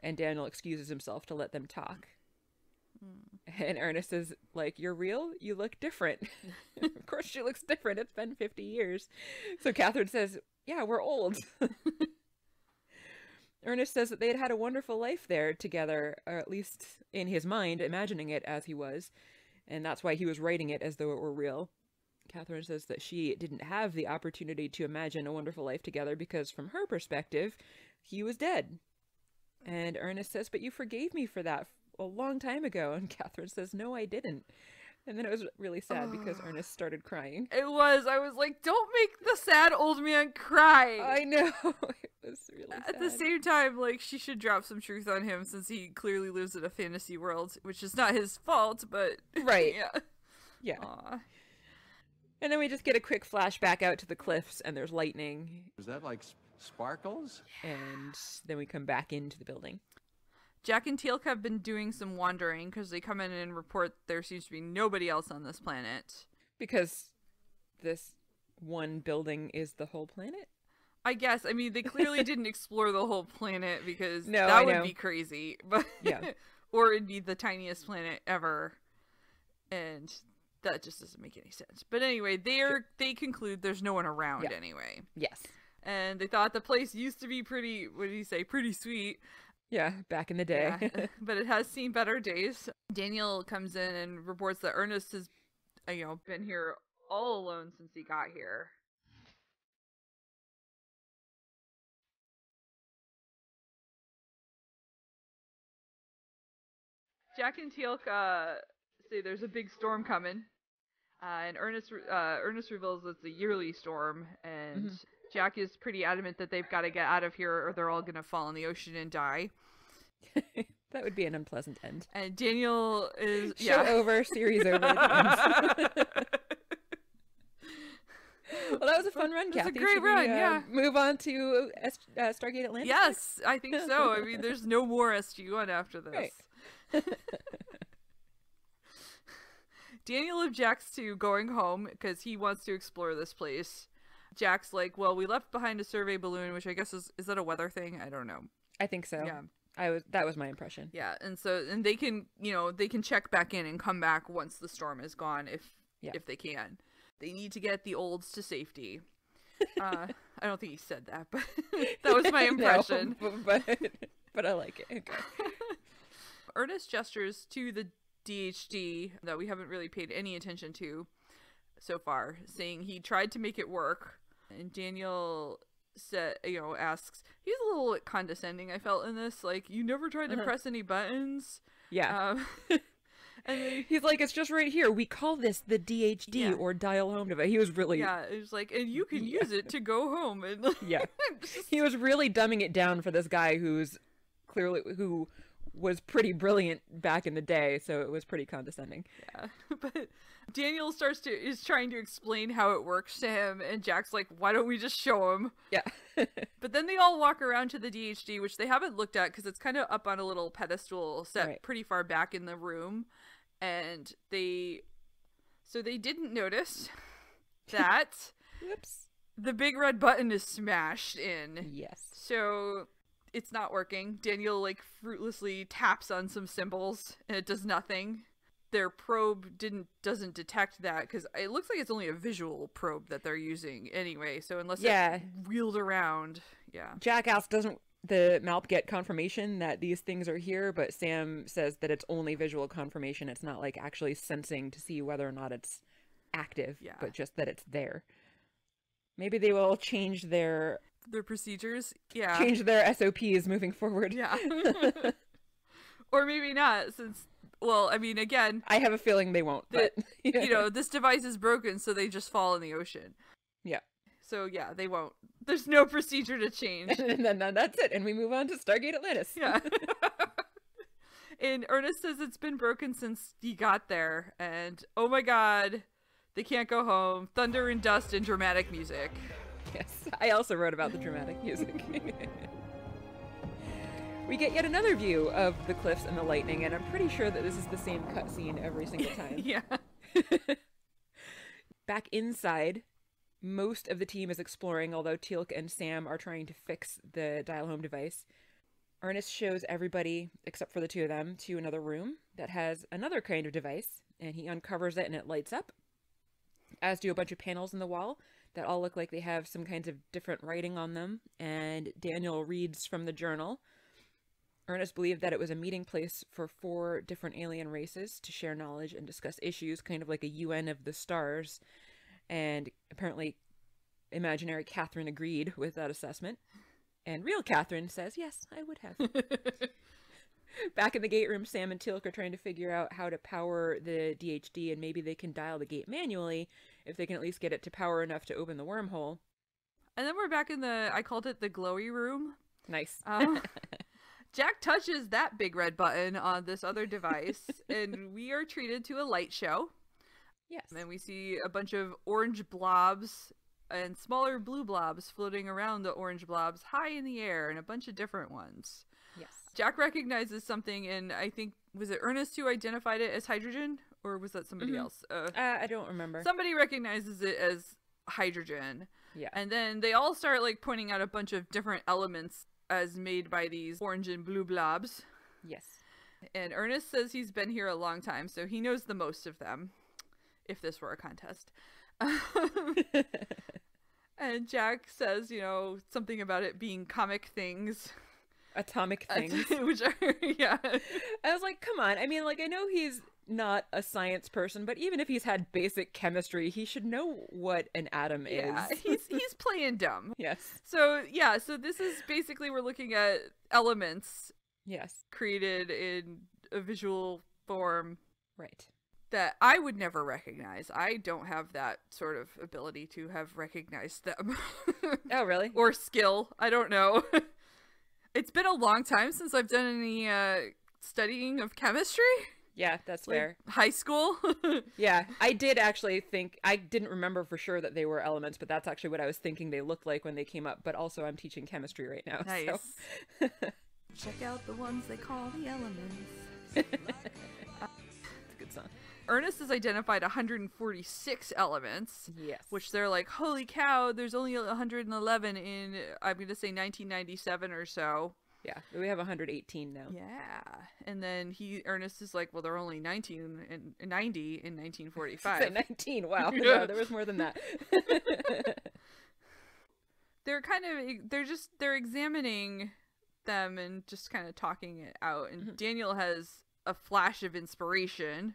And Daniel excuses himself to let them talk. Hmm. And Ernest is like, You're real? You look different. of course, she looks different. It's been 50 years. So Catherine says, Yeah, we're old. Ernest says that they had had a wonderful life there together, or at least in his mind, imagining it as he was, and that's why he was writing it as though it were real. Catherine says that she didn't have the opportunity to imagine a wonderful life together because, from her perspective, he was dead. And Ernest says, But you forgave me for that a long time ago. And Catherine says, No, I didn't. And then it was really sad because ah. Ernest started crying. It was. I was like, don't make the sad old man cry. I know. It was really At the same time, like she should drop some truth on him since he clearly lives in a fantasy world, which is not his fault, but Right. yeah. Yeah. Aw. And then we just get a quick flashback out to the cliffs and there's lightning. Is that like s- sparkles? And then we come back into the building. Jack and Teal'c have been doing some wandering because they come in and report there seems to be nobody else on this planet. Because this one building is the whole planet? I guess. I mean, they clearly didn't explore the whole planet because No, that I would know. be crazy. But Yeah. or it'd be the tiniest planet ever, and that just doesn't make any sense. But anyway, they're they conclude there's no one around Yeah. anyway, Yes. And they thought the place used to be pretty. What did he say? Pretty sweet. Yeah, back in the day. Yeah, but it has seen better days. Daniel comes in and reports that Ernest has, uh, you know, been here all alone since he got here. Jack and Teal'c uh, say there's a big storm coming, uh, and Ernest uh, Ernest reveals it's a yearly storm, and Mhm. Jack is pretty adamant that they've got to get out of here or they're all gonna fall in the ocean and die. that would be an unpleasant end. And Daniel is Show yeah. over, series over. at the end. well, that was a fun run, That's a Kathy. great Should we, run, uh, yeah. Move on to S- uh, Stargate Atlantis. yes, I think so. I mean, there's no more SG One after this. Right. Daniel objects to going home because he wants to explore this place. Jack's like, "Well, we left behind a survey balloon, which I guess is is that a weather thing? I don't know." I think so. Yeah. I was. That was my impression. Yeah, and so and they can, you know, they can check back in and come back once the storm is gone if Yeah. if they can. They need to get the olds to safety. Uh, I don't think he said that, but that was my No, impression. but, but but I like it. Okay. Ernest gestures to the DHD that we haven't really paid any attention to so far, saying he tried to make it work. And Daniel said, you know, asks, he's a little condescending, I felt in this. Like, you never tried to Uh-huh. press any buttons. Yeah. Um, and then, He's like, it's just right here. We call this the DHD Yeah. or dial home device. He was really, yeah, it was like, and you can Yeah. use it to go home. And yeah. He was really dumbing it down for this guy who's clearly who was pretty brilliant back in the day. So it was pretty condescending. Yeah, but Daniel starts to is trying to explain how it works to him, and Jack's like, "Why don't we just show him?" Yeah. But then they all walk around to the DHD, which they haven't looked at because it's kind of up on a little pedestal set Right. pretty far back in the room, and they so they didn't notice that Whoops. the big red button is smashed in. Yes. So it's not working. Daniel like fruitlessly taps on some symbols and it does nothing. Their probe didn't doesn't detect that because it looks like it's only a visual probe that they're using anyway. So unless Yeah. it's wheeled around, yeah, Jackass doesn't the MALP get confirmation that these things are here, but Sam says that it's only visual confirmation. It's not like actually sensing to see whether or not it's active, Yeah. but just that it's there. Maybe they will change their their procedures, yeah, change their SOPs moving forward. yeah, or maybe not since. Well, I mean, again, I have a feeling they won't. The- But you know, this device is broken, so they just fall in the ocean. yeah. So yeah, they won't. There's no procedure to change. and then then that's it, and we move on to Stargate Atlantis. Yeah. and Ernest says it's been broken since he got there, and oh my god, they can't go home. Thunder and dust and dramatic music. Yes, I also wrote about the dramatic music. We get yet another view of the cliffs and the lightning, and I'm pretty sure that this is the same cutscene every single time. Yeah. Back inside, most of the team is exploring, although Teal'c and Sam are trying to fix the dial home device. Ernest shows everybody, except for the two of them, to another room that has another kind of device, and he uncovers it and it lights up, as do a bunch of panels in the wall that all look like they have some kinds of different writing on them. And Daniel reads from the journal. Ernest believed that it was a meeting place for four different alien races to share knowledge and discuss issues, kind of like a UN of the stars. And apparently, imaginary Catherine agreed with that assessment. And real Catherine says, yes, I would have. Back in the gate room, Sam and Teal'c are trying to figure out how to power the DHD, and maybe they can dial the gate manually if they can at least get it to power enough to open the wormhole. And then we're back in the I called it the glowy room. Nice. Um, Jack touches that big red button on this other device, and we are treated to a light show. yes. And we see a bunch of orange blobs and smaller blue blobs floating around the orange blobs high in the air, and a bunch of different ones. Yes. Jack recognizes something, and I think was it Ernest who identified it as hydrogen, or was that somebody Mhm. else? Uh, Uh, I don't remember. somebody recognizes it as hydrogen, yeah. and then they all start like pointing out a bunch of different elements as made by these orange and blue blobs. yes. And Ernest says he's been here a long time, so he knows the most of them. If this were a contest. and Jack says, you know, something about it being comic things. Atomic things. Which are, yeah. I was like, come on. I mean, like, I know he's not a science person, but even if he's had basic chemistry, he should know what an atom Yeah, is. he's he's playing dumb. yes. So yeah, so this is basically we're looking at elements Yes. created in a visual form Right. that I would never recognize. I don't have that sort of ability to have recognized them. Oh, really? or skill. I don't know. it's been a long time since I've done any uh, studying of chemistry. Yeah, that's Like fair. high school. Yeah, I did actually think I didn't remember for sure that they were elements, but that's actually what I was thinking they looked like when they came up. But also, I'm teaching chemistry right now. nice. So. Check out the ones they call the elements. It's a good song. Ernest has identified 146 elements. Yes. Which they're like, holy cow, there's only 111 in, I'm going to say 1997 or so. Yeah, we have 118 now. Yeah. And then he, Ernest is like, well, they're only 19 and 90 in 1945. 19. Wow. Yeah. No, there was more than that. they're kind of, they're just, they're examining them and just kind of talking it out. And mm-hmm. Daniel has a flash of inspiration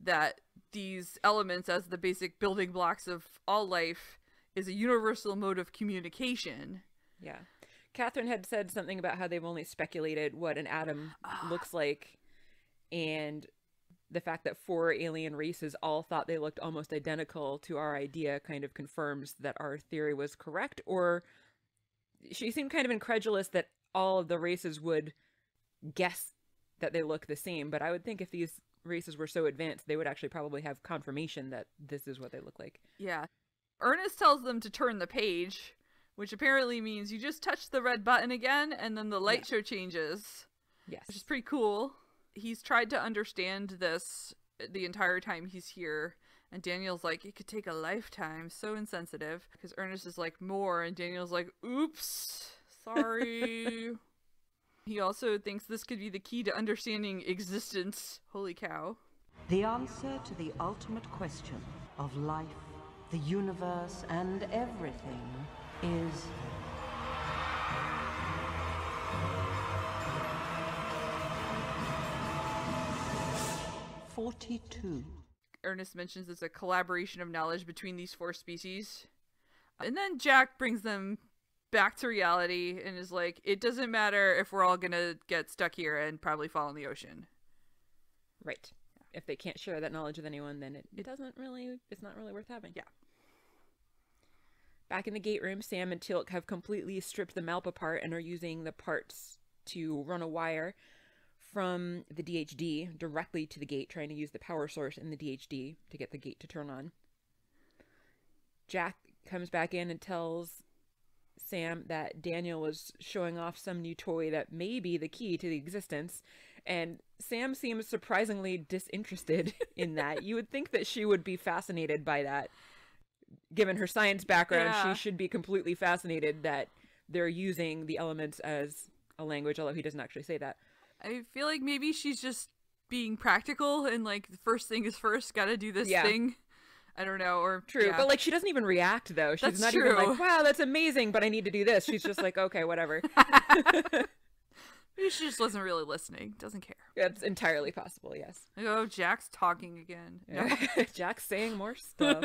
that these elements, as the basic building blocks of all life, is a universal mode of communication. yeah. Catherine had said something about how they've only speculated what an atom Ah. looks like, and the fact that four alien races all thought they looked almost identical to our idea kind of confirms that our theory was correct. Or she seemed kind of incredulous that all of the races would guess that they look the same. But I would think if these races were so advanced, they would actually probably have confirmation that this is what they look like. Yeah. Ernest tells them to turn the page, which apparently means you just touch the red button again and then the light show changes, Yes. which is pretty cool. He's tried to understand this the entire time he's here. And Daniel's like, it could take a lifetime. So insensitive. Because Ernest is like, more. And Daniel's like, oops, sorry. he also thinks this could be the key to understanding existence. Holy cow. The answer to the ultimate question of life, the universe, and everything is. Forty-two. Ernest mentions it's a collaboration of knowledge between these four species. And then Jack brings them back to reality and is like, it doesn't matter if we're all gonna get stuck here and probably fall in the ocean. Right. If they can't share that knowledge with anyone, then it, it doesn't really, it's not really worth having. Yeah. Back in the gate room, Sam and Teal'c have completely stripped the MALP apart and are using the parts to run a wire from the DHD directly to the gate, trying to use the power source in the DHD to get the gate to turn on. Jack comes back in and tells Sam that Daniel was showing off some new toy that may be the key to the existence, and Sam seems surprisingly disinterested in that. You would think that she would be fascinated by that. Given her science background, Yeah. she should be completely fascinated that they're using the elements as a language, although he doesn't actually say that. I feel like maybe she's just being practical and like the first thing is first, gotta do this Yeah. thing. I don't know, or True, yeah. but like she doesn't even react though. She's That's not even like, "Wow, that's amazing," but I need to do this. She's just like, "Okay, whatever." She just wasn't really listening. Doesn't care. That's entirely possible. Yes. Oh, Jack's talking again. No. Jack's saying more stuff.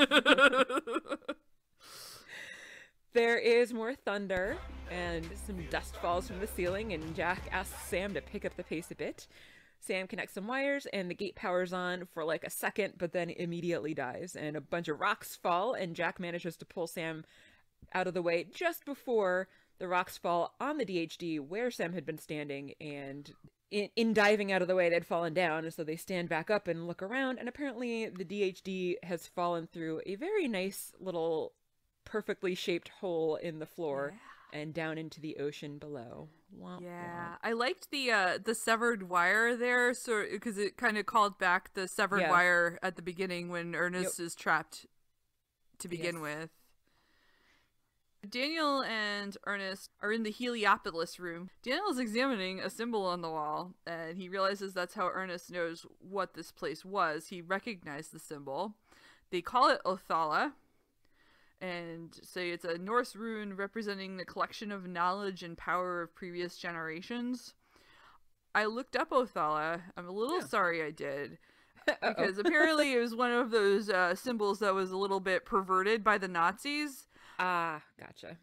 There is more thunder, and some dust falls from the ceiling, and Jack asks Sam to pick up the pace a bit. Sam connects some wires, and the gate powers on for like a second, but then immediately dies, and a bunch of rocks fall, and Jack manages to pull Sam out of the way just before the rocks fall on the DHD where Sam had been standing, and in, in diving out of the way, they'd fallen down, and so they stand back up and look around, and apparently the DHD has fallen through a very nice little perfectly shaped hole in the floor and down into the ocean below. Womp Yeah, I liked the uh the severed wire there, so because it kind of called back the severed Yeah. wire at the beginning when Ernest is trapped to begin Yes. with. Daniel and Ernest are in the Heliopolis room. Daniel is examining a symbol on the wall, and he realizes that's how Ernest knows what this place was. He recognized the symbol. They call it Othala, and say it's a Norse rune representing the collection of knowledge and power of previous generations. I looked up Othala. I'm a little sorry I did. Because apparently it was one of those uh, symbols that was a little bit perverted by the Nazis Ah, gotcha.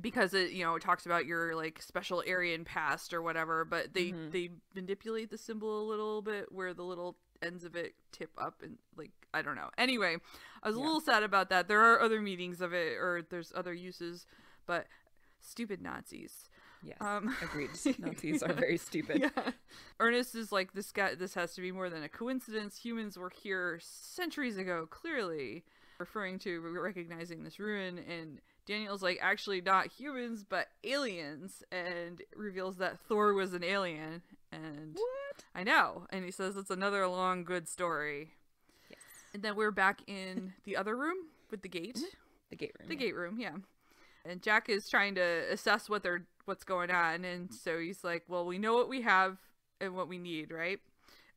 because it you know it talks about your like special Aryan past or whatever, but they Mm-hmm. they manipulate the symbol a little bit where the little ends of it tip up and like I don't know. Anyway, I was a little sad about that. There are other meanings of it or there's other uses, but stupid Nazis. Yes. Um, Agreed. Nazis are very stupid. Yeah. Ernest is like this guy this has to be more than a coincidence. Humans were here centuries ago, clearly. Referring to recognizing this ruin and Daniel's like actually not humans but aliens and reveals that Thor was an alien and What? I know. And he says it's another long good story. Yes. And then we're back in the other room with the gate. Mm-hmm. The gate room. The yeah. gate room, yeah. And Jack is trying to assess what they're what's going on, and so he's like, "Well, we know what we have and what we need, right?"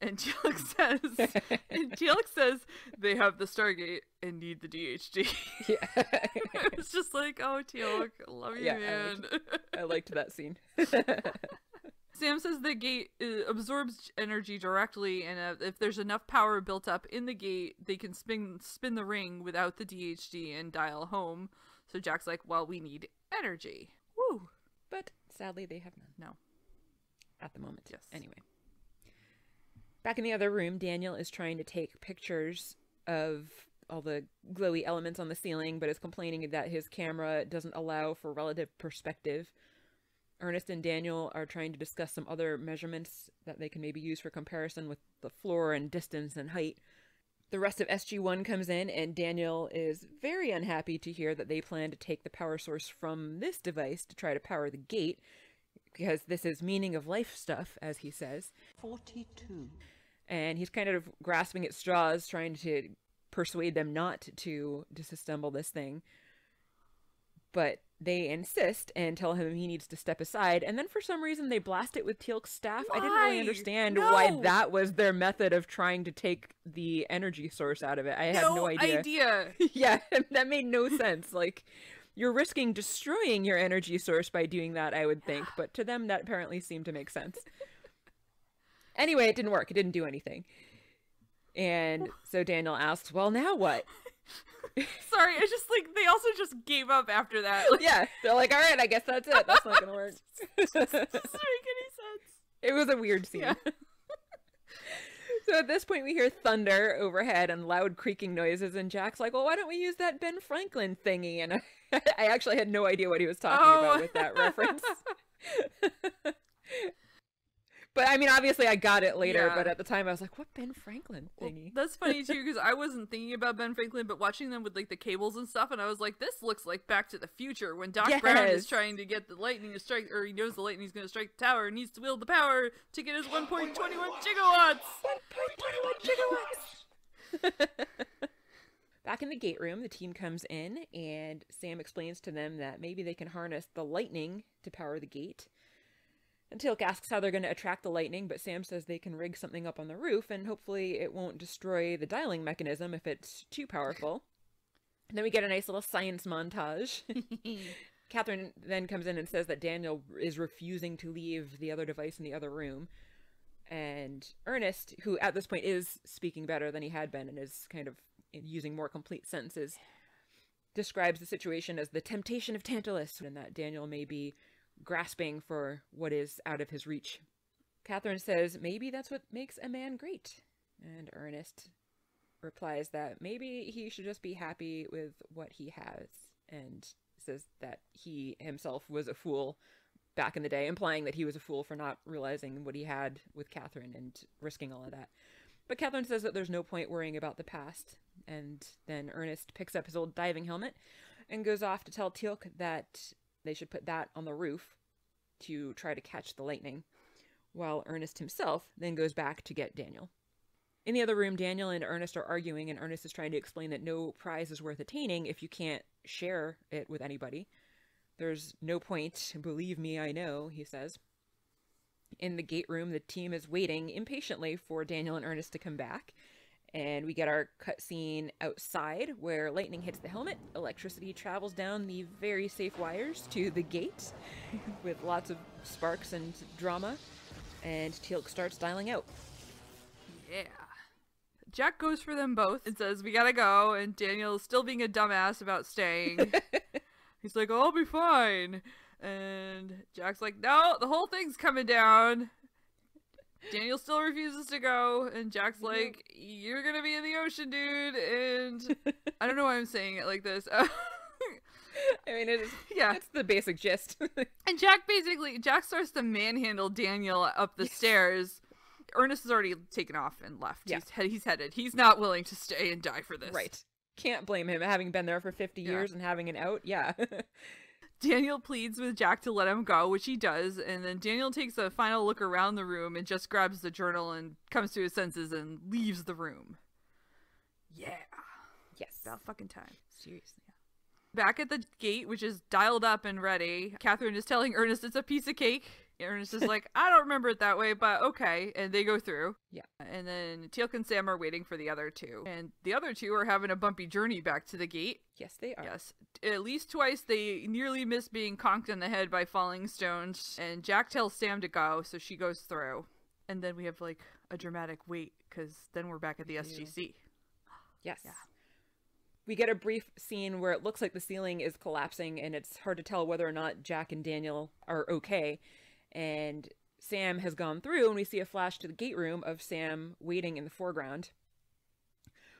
And Teal'c says, and Teal'c says they have the Stargate and need the DHD. Yeah. it's just like, oh, Teal'c, I love you, Yeah, I man. I liked that scene. Sam says the gate uh, absorbs energy directly, and uh, if there's enough power built up in the gate, they can spin spin the ring without the DHD and dial home. So Jack's like, "Well, we need energy." Woo. but sadly, they have none No. at the moment. Yes. Anyway. Back in the other room, Daniel is trying to take pictures of all the glowy elements on the ceiling, but is complaining that his camera doesn't allow for relative perspective. Ernest and Daniel are trying to discuss some other measurements that they can maybe use for comparison with the floor and distance and height. The rest of SG1 comes in, and Daniel is very unhappy to hear that they plan to take the power source from this device to try to power the gate, because this is meaning of life stuff, as he says. 42. And he's kind of grasping at straws, trying to persuade them not to disassemble this thing. But they insist and tell him he needs to step aside, and then for some reason they blast it with Teal'c's staff. I didn't really Why? understand why that was their method of trying to take the energy source out of it. I had no, idea. yeah, that made no sense. Like, you're risking destroying your energy source by doing that, I would think, but to them, that apparently seemed to make sense. anyway, it didn't work. It didn't do anything. And so Daniel asks, Well, now what? Sorry, I just like they also just gave up after that. Like, yeah, they're like, All right, I guess that's it. That's not going to work. doesn't make any sense. It was a weird scene. Yeah. so at this point, we hear thunder overhead and loud creaking noises, and Jack's like, "Well, why don't we use that Ben Franklin thingy?" And I, actually had no idea what he was talking Oh. about with that reference. but I mean, obviously, I got it later. Yeah. But at the time, I was like, "What Ben Franklin Well, thingy?" that's funny too because I wasn't thinking about Ben Franklin, but watching them with like the cables and stuff, and I was like, "This looks like Back to the Future." When Doc Brown is trying to get the lightning to strike, or he knows the lightning's going to strike the tower, and needs to wield the power to get his 1.21 gigawatts." 1.21 gigawatts. Back in the gate room, the team comes in, and Sam explains to them that maybe they can harness the lightning to power the gate. And Teal'c asks how they're going to attract the lightning, but Sam says they can rig something up on the roof, and hopefully it won't destroy the dialing mechanism if it's too powerful. And then we get a nice little science montage. Catherine then comes in and says that Daniel is refusing to leave the other device in the other room. And Ernest, who at this point is speaking better than he had been and is kind of using more complete sentences, describes the situation as the temptation of Tantalus, and that Daniel may be grasping for what is out of his reach. Catherine says, maybe that's what makes a man great. And Ernest replies that maybe he should just be happy with what he has, and says that he himself was a fool back in the day, implying that he was a fool for not realizing what he had with Catherine and risking all of that. But Catherine says that there's no point worrying about the past, and then Ernest picks up his old diving helmet and goes off to tell Teal'c that they should put that on the roof to try to catch the lightning, while Ernest himself then goes back to get Daniel. In the other room, Daniel and Ernest are arguing, and Ernest is trying to explain that no prize is worth attaining if you can't share it with anybody. There's no point, believe me, I know, he says. In the gate room, the team is waiting impatiently for Daniel and Ernest to come back. And we get our cutscene outside where lightning hits the helmet. Electricity travels down the very safe wires to the gate with lots of sparks and drama. And Teal'c starts dialing out. Yeah. Jack goes for them both and says, We gotta go. And Daniel's still being a dumbass about staying. He's like, I'll be fine. And Jack's like, No, the whole thing's coming down. Daniel still refuses to go. And Jack's like, You're gonna be in the ocean, dude. And I don't know why I'm saying it like this. I mean, it is, yeah. it's the basic gist. And Jack basically, Jack starts to manhandle Daniel up the stairs. Ernest has already taken off and left. Yeah. He's, he- he's headed. He's not willing to stay and die for this. right. Can't blame him having been there for 50 Yeah. years and having an out. Yeah. Daniel pleads with Jack to let him go, which he does, and then Daniel takes a final look around the room and just grabs the journal and comes to his senses and leaves the room. Yeah. yes. About fucking time. Seriously. Back at the gate, which is dialed up and ready, Catherine is telling Ernest it's a piece of cake. Ernest is like, I don't remember it that way, but okay. And they go through. Yeah. And then Teal'c and Sam are waiting for the other two. And the other two are having a bumpy journey back to the gate. Yes, they are. Yes. At least twice they nearly miss being conked in the head by falling stones. And Jack tells Sam to go, so she goes through. And then we have like a dramatic wait because then we're back at the SGC. Yes. Yeah We get a brief scene where it looks like the ceiling is collapsing and it's hard to tell whether or not Jack and Daniel are okay. And Sam has gone through and we see a flash to the gate room of Sam waiting in the foreground.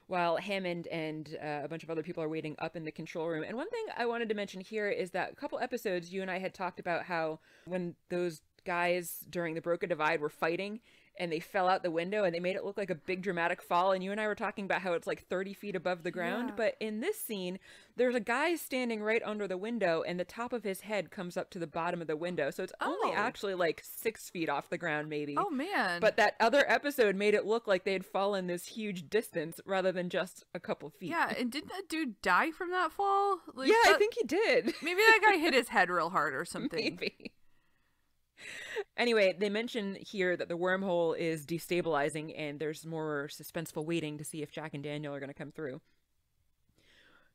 While Hammond and uh, a bunch of other people are waiting up in the control room. And one thing I wanted to mention here is that a couple episodes you and I had talked about how when those guys during the Broca Divide were fighting and they fell out the window and they made it look like a big dramatic fall and you and I were talking about how it's like 30 feet above the ground Yeah. but in this scene there's a guy standing right under the window and the top of his head comes up to the bottom of the window so it's only Oh. actually like six feet off the ground maybe Oh man. but that other episode made it look like they had fallen this huge distance rather than just a couple feet yeah, and didn't that dude die from that fall? Like, yeah i think he did maybe that guy hit his head real hard or something. Maybe. Anyway, they mention here that the wormhole is destabilizing and there's more suspenseful waiting to see if Jack and Daniel are going to come through.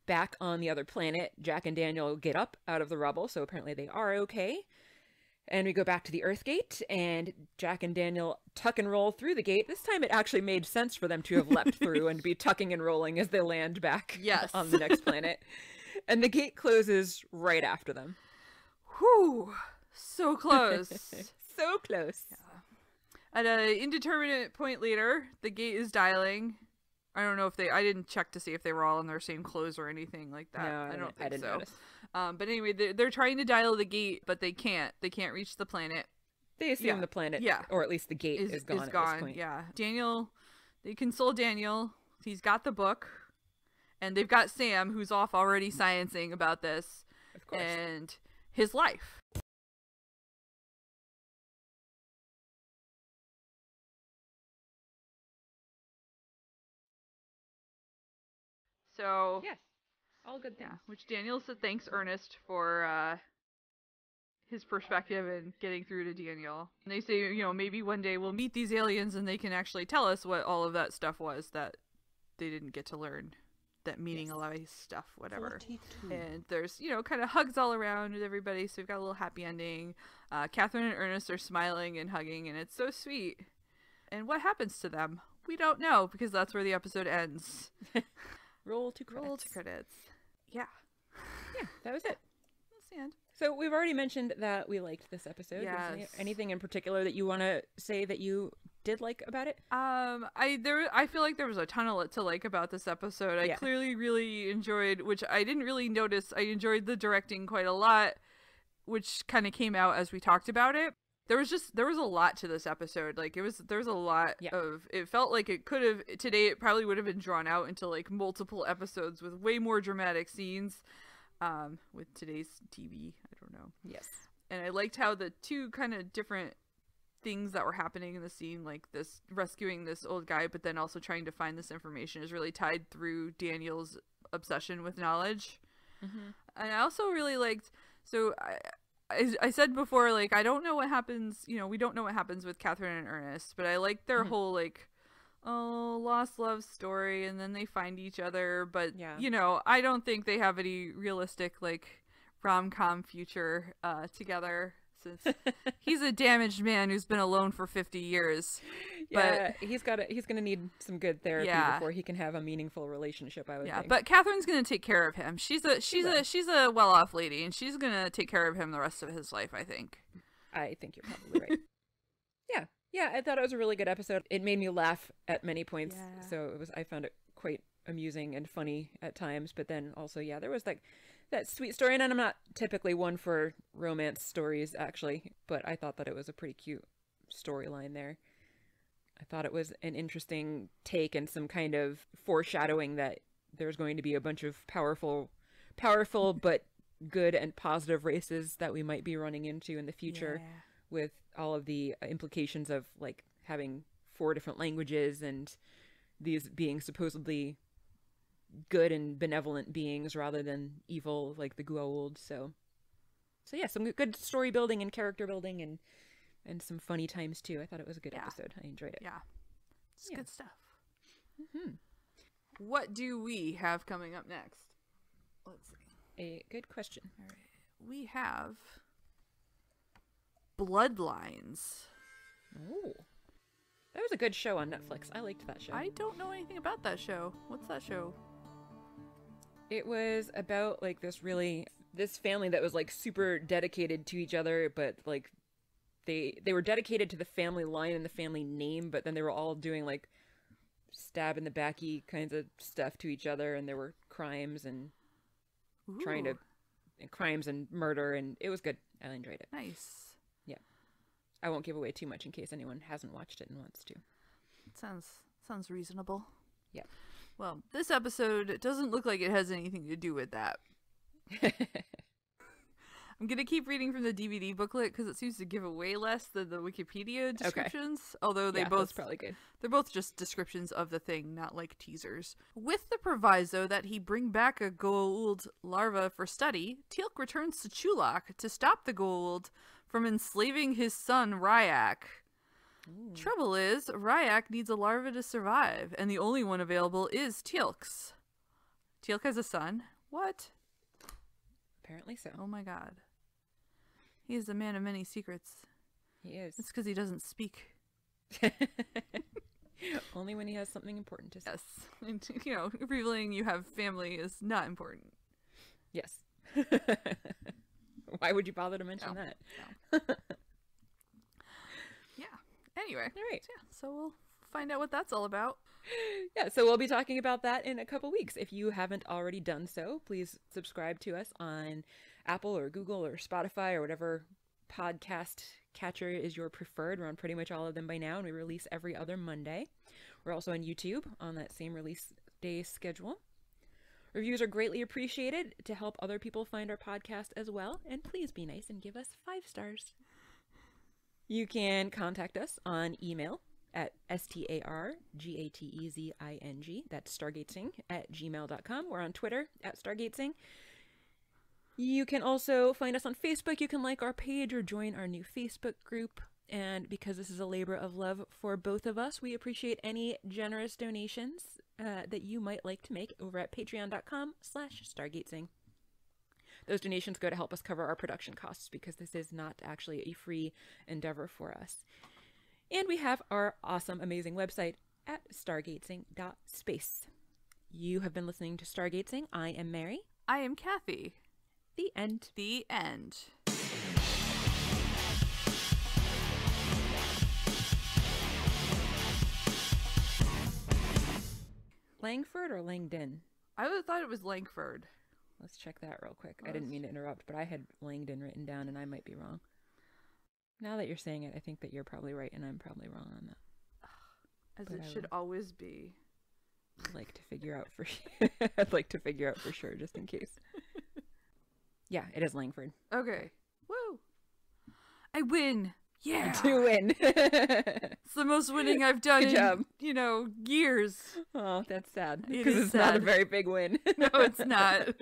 Back on the other planet, Jack and Daniel get up out of the rubble, so apparently they are okay. And we go back to the Earth Gate, and Jack and Daniel tuck and roll through the gate. This time it actually made sense for them to have leapt through and be tucking and rolling as they land back Yes. on the next planet. and the gate closes right after them. Whew. So close. So close. At an indeterminate point later, the gate is dialing. I don't know if they. I didn't check to see if they were all in their same clothes or anything like that. No, I I don't I think didn't so. notice. Um, but anyway, they're, they're trying to dial the gate, but they can't. They can't reach the planet. They assume Yeah, the planet, yeah. or at least the gate, Is is, gone. Is at gone. this point. Yeah. Daniel. They console Daniel. He's got the book, and they've got Sam, who's off already sciencing about this and his life. So yes, all good things. yeah, which Daniel said thanks Ernest for uh his perspective and getting through to Daniel. And they say, you know, maybe one day we'll meet these aliens and they can actually tell us what all of that stuff was that they didn't get to learn. That meaningless stuff, whatever. 42. And there's, you know, kind of hugs all around with everybody, so we've got a little happy ending. Uh, Catherine and Ernest are smiling and hugging, and it's so sweet. And what happens to them? We don't know because that's where the episode ends. Roll to credits. Roll to credits. Yeah, Yeah, that was it. that's the end. So we've already mentioned that we liked this episode. Is Yes. Anything in particular that you want to say that you did like about it? Um, I there I feel like there was a ton of to like about this episode. I Yeah. clearly really enjoyed, which I didn't really notice. I enjoyed the directing quite a lot, which kind of came out as we talked about it. There was just there was a lot to this episode. Like it was there was a lot Yeah. of it felt like it could have today it probably would have been drawn out into like multiple episodes with way more dramatic scenes. Um, with today's TV, I don't know Yes. and I liked how the two kind of different things that were happening in the scene, like this rescuing this old guy, but then also trying to find this information, is really tied through Daniel's obsession with knowledge. And I also really liked. So I, I, I said before, like I don't know what happens. You know, we don't know what happens with Catherine and Ernest, but I like their whole like. Oh, lost love story, and then they find each other. But Yeah. you know, I don't think they have any realistic like rom com future uh, together he's a damaged man who's been alone for 50 years. Yeah, he's got to he's going to need some good therapy Yeah. before he can have a meaningful relationship, I would Yeah, think. but Catherine's gonna take care of him. She's a she's a she's a well off lady, and she's gonna take care of him the rest of his life. I think. I think you're probably right. yeah. Yeah, I thought it was a really good episode. It made me laugh at many points. Yeah. So it was I found it quite amusing and funny at times, but then also yeah, there was like that sweet story and I'm not typically one for romance stories actually, but I thought that it was a pretty cute storyline there. I thought it was an interesting take and some kind of foreshadowing that there's going to be a bunch of powerful powerful but good and positive races that we might be running into in the future with all of the implications of like having four different languages and these being supposedly good and benevolent beings rather than evil like the Goa'uld. So, so yeah, some good story building and character building and and some funny times too. I thought it was a good Yeah. episode. I enjoyed it. Yeah, it's Yeah. good stuff. Mm-hmm. What do we have coming up next? Let's see. A good question. We have Bloodlines. Oh, that was a good show on Netflix. I liked that show. I don't know anything about that show. What's that show? It was about like this really this family that was like super dedicated to each other, but like they they were dedicated to the family line and the family name, but then they were all doing like stab in the backy kinds of stuff to each other, and there were crimes and trying to and crimes and murder, and it was good. I enjoyed it. nice. Yeah, I won't give away too much in case anyone hasn't watched it and wants to. Sounds sounds reasonable. Yeah. Well, this episode doesn't look like it has anything to do with that. I'm gonna keep reading from the DVD booklet because it seems to give away less than the Wikipedia descriptions. Okay. Although they yeah, both that's probably good. they're both just descriptions of the thing, not like teasers. With the proviso that he bring back a Goa'uld larva for study, Teal'c returns to Chulak to stop the Goa'uld from enslaving his son Rya'c. Trouble is, Rya'c needs a larva to survive, and the only one available is Teal'c's. Teal'c has a son. What? Apparently so. Oh my god. He is a man of many secrets. He is. It's because he doesn't speak. Only when he has something important to say. Yes. And, you know, revealing you have family is not important. Yes. Why would you bother to mention No. that? Yeah. Anyway. All right. Yeah, so we'll find out what that's all about. Yeah, so we'll be talking about that in a couple weeks. If you haven't already done so, please subscribe to us on Apple or Google or Spotify or whatever podcast catcher is your preferred. We're on pretty much all of them by now, and we release every other Monday. We're also on YouTube on that same release day schedule. Reviews are greatly appreciated to help other people find our podcast as well, and please be nice and give us five stars. You can contact us on email at S-T-A-R-G-A-T-E-Z-I-N-G. That's stargatezing at gmail.com. We're on Twitter at stargatezing. You can also find us on Facebook. You can like our page or join our new Facebook group. And because this is a labor of love for both of us, we appreciate any generous donations uh, that you might like to make over at patreon.com slash stargatezing. Those donations go to help us cover our production costs because this is not actually a free endeavor for us. And we have our awesome, amazing website at stargatezing.space. You have been listening to Stargatezing. I am Mary. I am Kathy. The end. The end. Langford or Langdon? I would thought it was Langford. Let's check that real quick. I didn't mean to interrupt, but I had Langdon written down and I might be wrong. Now that you're saying it, I think that you're probably right and I'm probably wrong on that. As But it I should always be. I'd like to figure out for I'd like to figure out for sure just in case. yeah, it is Langford. Okay. Woo! I win! Yeah! To win. It's the most winning I've done Good in, job. you know, years. oh, that's sad because is it's not a very big win. No, it's not.